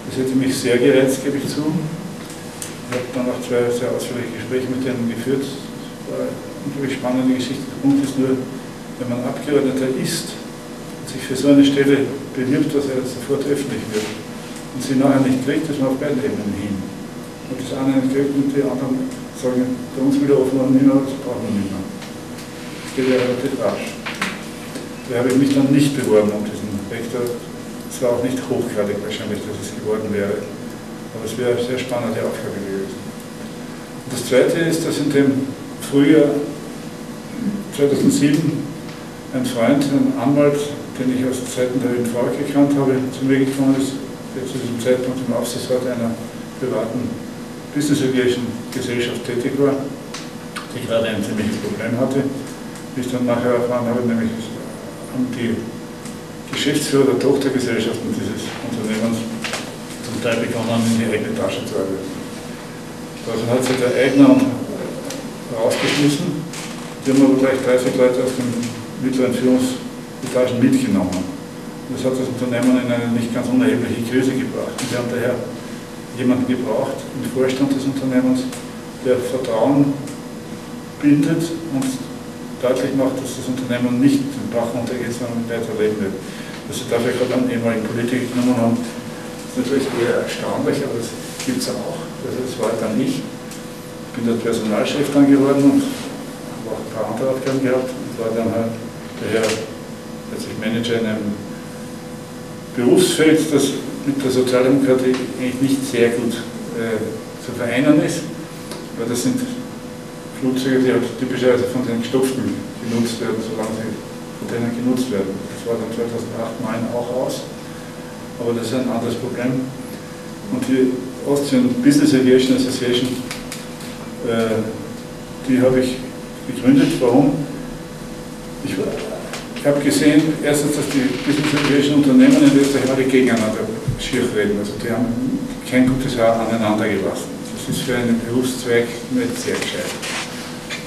Speaker 4: Das hätte mich sehr gereizt, gebe ich zu. Ich habe dann auch zwei sehr ausführliche Gespräche mit denen geführt. Das war eine unglaublich spannende Geschichte. Der Punkt ist nur, wenn man Abgeordneter ist und sich für so eine Stelle bewirbt, dass er sofort öffentlich wird und sie nachher nicht kriegt, ist man auf beiden Ebenen hin. Und das eine kriegt und die anderen sagen, bei uns wieder nicht mehr, das brauchen wir nicht mehr. Das geht ja relativ rasch. Da habe ich mich dann nicht beworben um diesen Rektor. Es war auch nicht hochgradig wahrscheinlich, dass es geworden wäre. Aber es wäre eine sehr spannende Aufgabe gewesen. Und das Das zweite ist, dass in dem Frühjahr 2007 ein Freund, ein Anwalt, den ich aus Zeiten der ÖNV gekannt habe, zu mir gekommen ist, der zu diesem Zeitpunkt im Aufsichtsrat einer privaten Business Aviation Gesellschaft tätig war, die gerade ein ziemliches Problem hatte. Wie ich dann nachher erfahren habe, nämlich haben die Geschäftsführer der Tochtergesellschaften dieses Unternehmens zum Teil begonnen, in die eigene Tasche zu arbeiten. Daraufhin hat sich der Eigner rausgeschmissen, die haben aber gleich 30 Leute aus den mittleren Führungsetagen mitgenommen. Das hat das Unternehmen in eine nicht ganz unerhebliche Krise gebracht. Und wir haben daher jemanden gebraucht im Vorstand des Unternehmens, der Vertrauen bindet und deutlich macht, dass das Unternehmen nicht den Bach runtergeht, sondern weiterleben wird. Dass sie dafür gerade einen ehemaligen Politiker genommen haben, ist natürlich eher erstaunlich, aber das gibt es auch. Also das war dann ich. Ich bin der Personalchef dann geworden und habe auch ein paar andere Aufgaben gehabt und war dann halt der Herr, plötzlich Manager in einem Berufsfeld, das mit der Sozialdemokratie eigentlich nicht sehr gut äh, zu vereinen ist, weil das sind Flugzeuge, die halt typischerweise von den Gestopften genutzt werden, solange sie von denen genutzt werden. Das war dann 2008, 2009 auch aus, aber das ist ein anderes Problem. Und die Austrian Business Aviation Association, äh, die habe ich gegründet. Warum? Ich, ich habe gesehen, erstens, dass die Business Aviation Unternehmen in Österreich alle gegeneinander schier reden. Also die haben kein gutes Haar aneinander gelassen. Das ist für einen Berufszweig nicht sehr gescheit.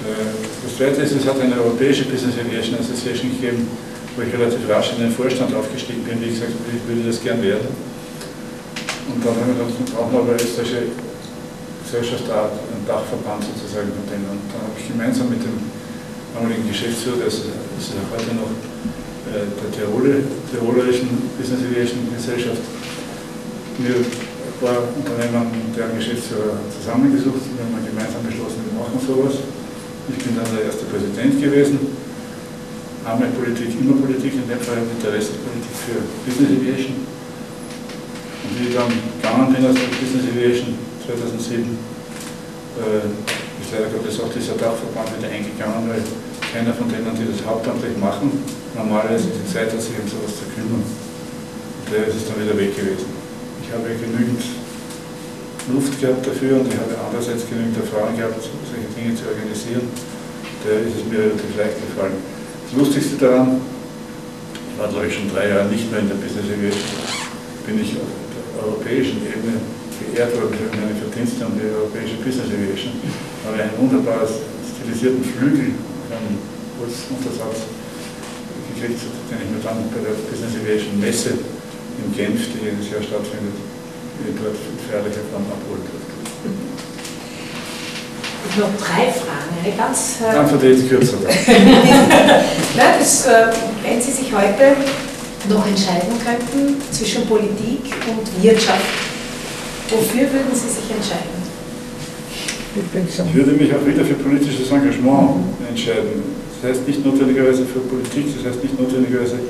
Speaker 4: Äh, das zweite ist, es hat eine europäische Business Aviation Association gegeben, wo ich relativ rasch in den Vorstand aufgestiegen bin, wie gesagt, ich würde das gern werden. Und dann haben wir gedacht, wir brauchen aber österreichische Gesellschaft einen Dachverband sozusagen von denen. Und dann habe ich gemeinsam mit dem damaligen Geschäftsführer, das ist auch heute noch äh, der Tirole, Tirolerischen Business Aviation Gesellschaft, mir ein paar Unternehmen, deren Geschäftsführer zusammengesucht. Wir haben gemeinsam beschlossen, wir machen sowas. Ich bin dann der erste Präsident gewesen. Einmal Politik, immer Politik, in dem Fall Interessenpolitik für Business Aviation. Und wie ich dann gegangen bin aus der Business Aviation 2007, äh, ist leider Gottes auch dieser Dachverband wieder eingegangen, weil keiner von denen, die das hauptamtlich machen, normalerweise die Zeit hat, sich um sowas zu kümmern. Und der ist es dann wieder weg gewesen. Ich habe genügend Luft gehabt dafür und ich habe andererseits genügend Erfahrung gehabt, solche Dinge zu organisieren. Da ist es mir relativ leicht gefallen. Das Lustigste daran, ich war glaube ich schon drei Jahre nicht mehr in der Business Aviation, bin ich auf der europäischen Ebene geehrt worden für meine Verdienste an die europäische Business Aviation. Da habe ich einen wunderbar stilisierten Flügel, einen Holzuntersatz gekriegt, den ich mir dann bei der Business Aviation Messe in Genf, die jedes Jahr stattfindet, dort feierlicher Form abholen durfte.
Speaker 3: Ich habe noch drei Fragen. Eine ganz.
Speaker 4: Äh, Dann wird jetzt kürzer.
Speaker 3: Nein, (laughs) das, äh, wenn Sie sich heute noch entscheiden könnten zwischen Politik und Wirtschaft, wofür würden Sie sich entscheiden?
Speaker 4: Ich würde mich auch wieder für politisches Engagement entscheiden. Das heißt nicht notwendigerweise für Politik, das heißt nicht notwendigerweise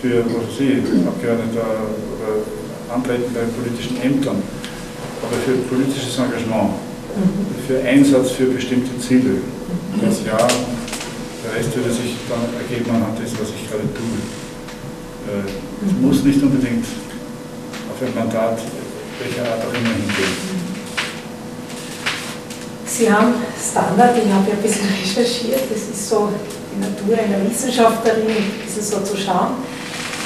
Speaker 4: für Sie, Abgeordneter oder Antreten bei politischen Ämtern, aber für politisches Engagement, für Einsatz für bestimmte Ziele. Das Jahr, der Rest würde sich dann ergeben anhand dessen, was ich gerade tue. Äh, es muss nicht unbedingt auf ein Mandat welcher Art auch immer hingehen.
Speaker 3: Sie haben Standard, ich habe ja ein bisschen recherchiert, das ist so die Natur einer Wissenschaftlerin, ein bisschen so zu schauen äh,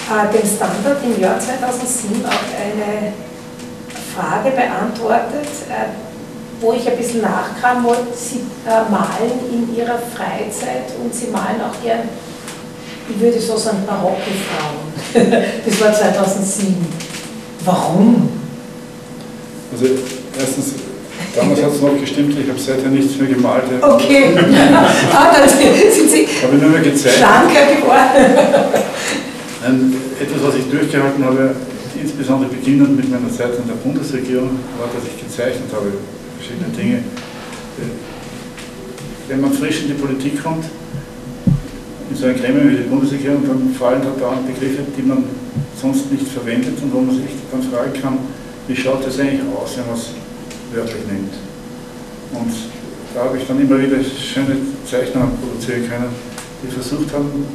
Speaker 3: dem Standard im Jahr 2007 auch eine Frage beantwortet, äh, wo ich ein bisschen nachkramen wollte. Sie äh, malen in Ihrer Freizeit und Sie malen auch gern, ich würde so sagen, barocke Frauen. (laughs) das war 2007. Warum?
Speaker 4: Also erstens, damals hat es noch gestimmt, ich habe seither nichts mehr gemalt.
Speaker 3: Okay. (laughs) ah, dann sind Sie
Speaker 4: habe nur mehr gezeigt.
Speaker 3: schlanker geworden.
Speaker 4: Ein, etwas, was ich durchgehalten habe, insbesondere beginnend mit meiner Zeit in der Bundesregierung, war, dass ich gezeichnet habe, verschiedene Dinge. Wenn man frisch in die Politik kommt, in so ein Gremium wie die Bundesregierung, dann fallen da dauernd Begriffe, die man sonst nicht verwendet und wo man sich dann fragen kann, wie schaut das eigentlich aus, wenn man es wörtlich nimmt. Und da habe ich dann immer wieder schöne Zeichnungen produzieren können, die versucht haben,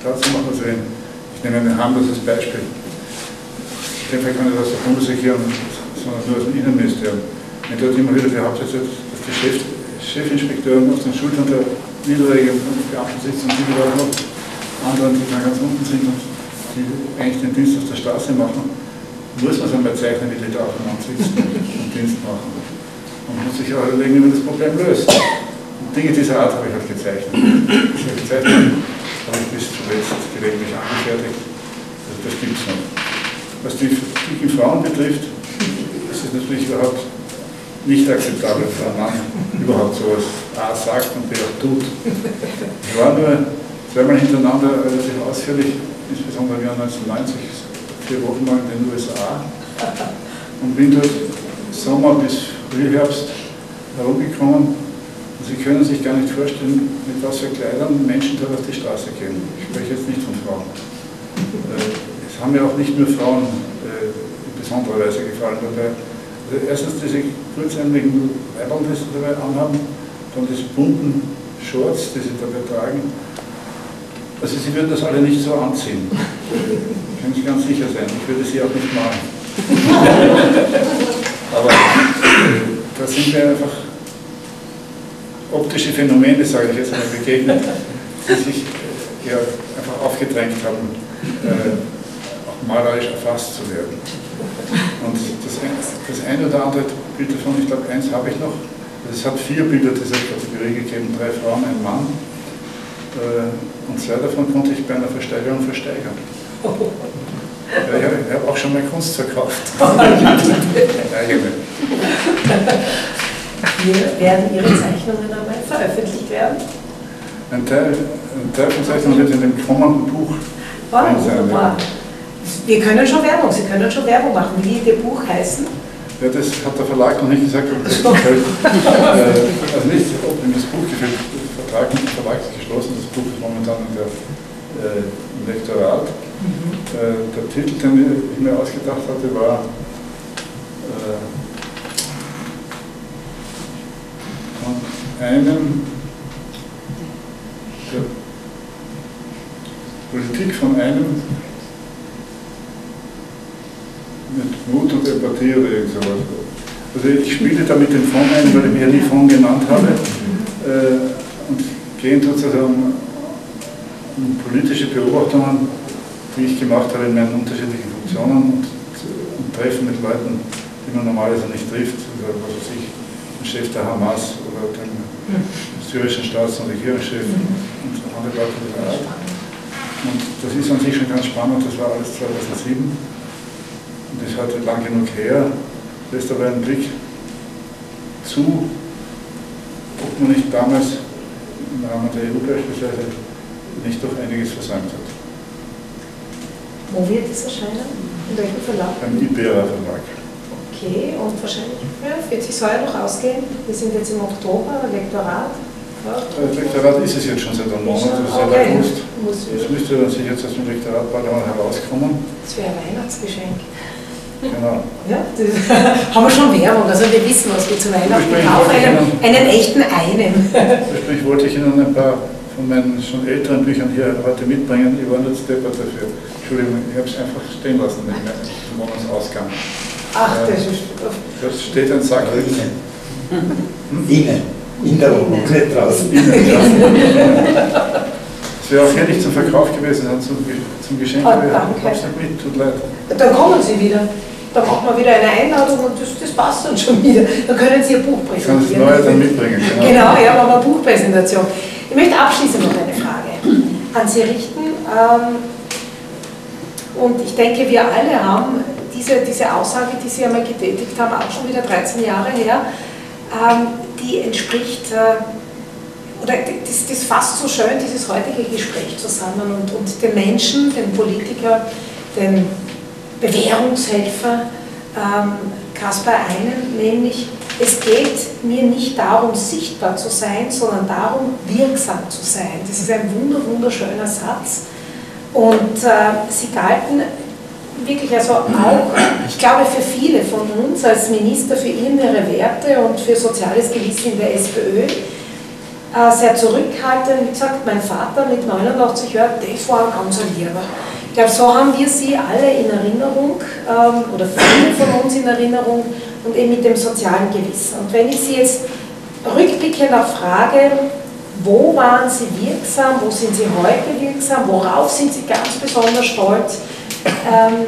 Speaker 4: klar zu machen, was reden. Ich nehme ein harmloses Beispiel. In dem Fall kann ich das aus der Bundesregierung, sondern nur aus dem Innenministerium. Wenn dort immer wieder behauptet wird, dass die Chef, Chefinspektoren auf den Schultern der niedrigen Beamten sitzen und die wieder noch anderen, die dann ganz unten sind und die eigentlich den Dienst auf der Straße machen, muss man es einmal zeichnen, wie die da aufeinander sitzen und Dienst machen. Und muss sich auch überlegen, wie man das Problem löst. Und Dinge dieser Art habe ich halt gezeichnet. Zeichnungen habe ich bis zuletzt gelegentlich angefertigt. Also das gibt es noch. Was die dicken Frauen betrifft, ist es natürlich überhaupt nicht akzeptabel für einen Mann, überhaupt sowas A sagt und B auch tut. Ich war nur zweimal hintereinander relativ ausführlich, insbesondere im Jahr 1990, vier Wochen lang in den USA und bin dort Sommer bis Frühherbst herumgekommen. Sie können sich gar nicht vorstellen, mit was für Kleidern Menschen dort auf die Straße gehen. Ich spreche jetzt nicht von Frauen. Äh, es haben mir auch nicht nur Frauen äh, in besonderer Weise gefallen dabei. Also erstens diese kurzärmeligen Leibern, die sie dabei anhaben, dann diese bunten Shorts, die sie dabei tragen. Also sie würden das alle nicht so anziehen. Können Sie ganz sicher sein. Ich würde sie auch nicht malen. (laughs) Aber da sind mir einfach optische Phänomene, sage ich jetzt mal, begegnet, die sich ja, einfach aufgedrängt haben, äh, auch malerisch erfasst zu werden. Und das, das eine oder andere Bild davon, ich glaube, eins habe ich noch. Es hat vier Bilder dieser Kategorie gegeben, drei Frauen, ein Mann. Äh, und zwei davon konnte ich bei einer Versteigerung versteigern. Ja, ich habe auch schon mal Kunst verkauft. (laughs)
Speaker 3: Hier werden Ihre Zeichnungen einmal veröffentlicht werden?
Speaker 4: Ein Teil, ein Teil von Zeichnungen wird in dem kommenden Buch
Speaker 3: wow. Ja. Wir können schon Werbung, Sie können schon Werbung machen. Wie Ihr Buch heißen?
Speaker 4: Ja, das hat der Verlag noch nicht gesagt, ob das gefällt. äh, also nicht, ob ihm das Buch gefällt. Der Vertrag, der Verlag ist geschlossen, das Buch ist momentan in der, äh, im Lektorat. Mhm. Äh, der Titel, den ich mir ausgedacht hatte, war äh, von einem Politik von einem mit Mut und Empathie oder irgend sowas. Also ich spiele da mit dem Fond ein, weil ich mich ja nie Fond genannt habe äh, und gehe sozusagen um politische Beobachtungen die ich gemacht habe in meinen unterschiedlichen Funktionen und, und Treffen mit Leuten, die man normalerweise nicht trifft, also, was weiß ich, den Chef der Hamas oder den syrischen Staats- und Regierungschef und andere Leute Art. Und das ist an sich schon ganz spannend, das war alles 2007 und ist heute lang genug her, lässt aber einen Blick zu, ob man nicht damals im Rahmen der EU beispielsweise nicht doch einiges versäumt hat.
Speaker 3: Wo wird es erscheinen? In welchem Verlag?
Speaker 4: Beim Ibera Verlag.
Speaker 3: Okay, und wahrscheinlich ja, wird sich heuer noch ausgehen. Wir sind jetzt im Oktober, Lektorat.
Speaker 4: Das Lektorat ist es jetzt schon seit einem Monat, seit okay. August. Das müsste dann sich jetzt aus dem Lektorat bald einmal herauskommen.
Speaker 3: Das wäre ein Weihnachtsgeschenk.
Speaker 4: Genau.
Speaker 3: Ja, das (laughs) haben wir schon Werbung, also wir wissen, was wir zu Weihnachten kaufen, einen, einen echten einen.
Speaker 4: Ursprünglich wollte ich Ihnen ein paar von meinen schon älteren Büchern hier heute mitbringen, ich war jetzt deppert dafür. Entschuldigung, ich habe es einfach stehen lassen mit dem Monatsausgang.
Speaker 3: Ach, das ist.
Speaker 4: Das steht ein Sack
Speaker 2: Innen. Hm? Innen. In der Wohnung, nicht draußen.
Speaker 4: Innen, ja. Das wäre auch hier nicht zum Verkauf gewesen, sondern zum, zum Geschenk.
Speaker 3: Oh, danke.
Speaker 4: Ich nicht mit, tut leid.
Speaker 3: Dann kommen Sie wieder. Da macht man wieder eine Einladung und das, das passt dann schon wieder. Dann können Sie Ihr Buch präsentieren.
Speaker 4: Ich kann das Neue dann mitbringen,
Speaker 3: genau. Genau, ja, machen wir eine Buchpräsentation. Ich möchte abschließend noch eine Frage an Sie richten. Ähm, und ich denke, wir alle haben diese, diese Aussage, die Sie einmal getätigt haben, auch schon wieder 13 Jahre her, ähm, die entspricht, äh, oder das, das fasst so schön dieses heutige Gespräch zusammen und, und den Menschen, den Politiker, den Bewährungshelfer ähm, Kaspar einen, nämlich es geht mir nicht darum, sichtbar zu sein, sondern darum, wirksam zu sein. Das ist ein wunder, wunderschöner Satz. Und äh, sie galten wirklich, also auch, ich glaube, für viele von uns als Minister für innere Werte und für soziales Gewissen in der SPÖ äh, sehr zurückhaltend. Wie gesagt, mein Vater mit 89 Jahren, das war ein ganz Lieber. Ich glaube, so haben wir sie alle in Erinnerung ähm, oder viele von uns in Erinnerung und eben mit dem sozialen Gewissen. Und wenn ich Sie jetzt rückblickend auch frage, wo waren Sie wirksam, wo sind Sie heute wirksam, worauf sind Sie ganz besonders stolz, ähm,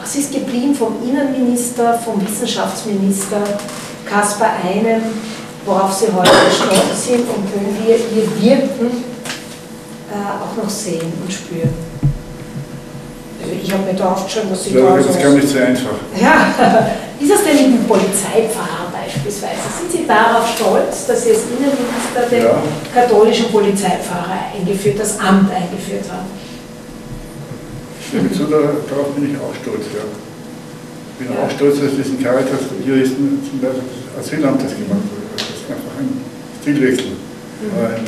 Speaker 3: was ist geblieben vom Innenminister, vom Wissenschaftsminister Kaspar Einem, worauf Sie heute stolz sind und wo wir Ihr Wirken äh, auch noch sehen und spüren? Also ich habe mir da aufgeschrieben, was Sie
Speaker 4: ja,
Speaker 3: da
Speaker 4: Das ist gar nicht so einfach.
Speaker 3: Ja, (laughs) ist es denn mit dem Polizeipfarrer beispielsweise? Sind Sie darauf stolz, dass Sie als Innenminister den
Speaker 4: Ja.
Speaker 3: katholischen Polizeipfarrer eingeführt, das Amt eingeführt haben?
Speaker 4: Gebe zu, da- darauf bin ich auch stolz. Ja. Ich bin auch stolz, dass diesen Caritas-Juristen zum Beispiel das Asylamt das gemacht wurde. Das ist einfach ein Stilwechsel.
Speaker 3: Mhm.
Speaker 4: Ein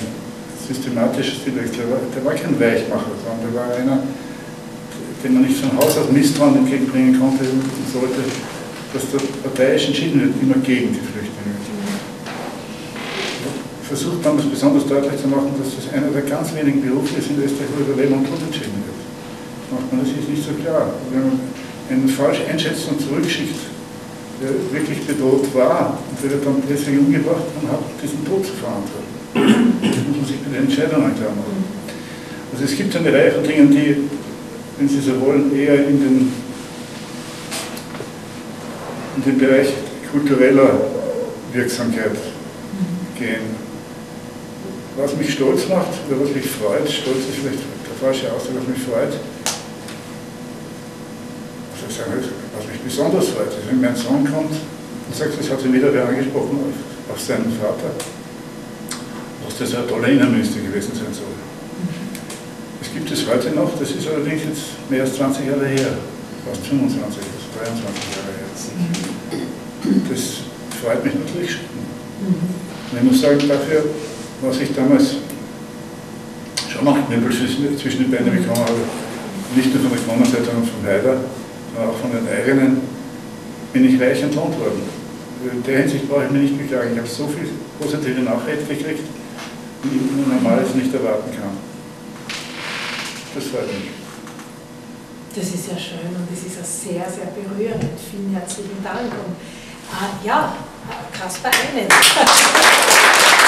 Speaker 4: systematischer Stilwechsel. Der war, kein Weichmacher, sondern der war einer, den man nicht von Haus aus Misstrauen entgegenbringen konnte und sollte, dass der parteiisch entschieden wird, immer gegen die Flüchtlinge. Versucht damals besonders deutlich zu machen, dass das einer der ganz wenigen Berufe ist in Österreich, wo über Leben und Tod entschieden wird. Das ist nicht so klar. Wenn man einen falsch einschätzt und zurückschickt, der wirklich bedroht war und wird dann deswegen umgebracht und hat diesen Tod zu verantworten. Das muss man sich bei den Entscheidungen klar machen. Also es gibt eine Reihe von Dingen, die, wenn Sie so wollen, eher in den, in den Bereich kultureller Wirksamkeit gehen. Was mich stolz macht, oder was mich freut, stolz ist vielleicht der falsche Ausdruck, was mich freut, was ich sagen, was mich besonders freut, ist, wenn mein Sohn kommt und sagt, das hat sich wieder wer angesprochen auf, auf seinen Vater, dass das ein toller Innenminister gewesen sein soll. Das gibt es heute noch, das ist allerdings jetzt mehr als 20 Jahre her, fast 25, also 23 Jahre her. Das freut mich natürlich schon. Und ich muss sagen, dafür, was ich damals schon noch Knüppel zwischen die Beine bekommen habe, nicht nur von der Kronenseite, sondern von sondern auch von den eigenen, bin ich reich entlohnt worden. In der Hinsicht brauche ich mich nicht beklagen. Ich habe so viel positive Nachricht gekriegt, die man normales nicht erwarten kann. Das freut mich.
Speaker 3: Das ist ja schön und das ist ja sehr, sehr berührend. Vielen herzlichen Dank. Und äh, ja, Kaspar Einen. (laughs)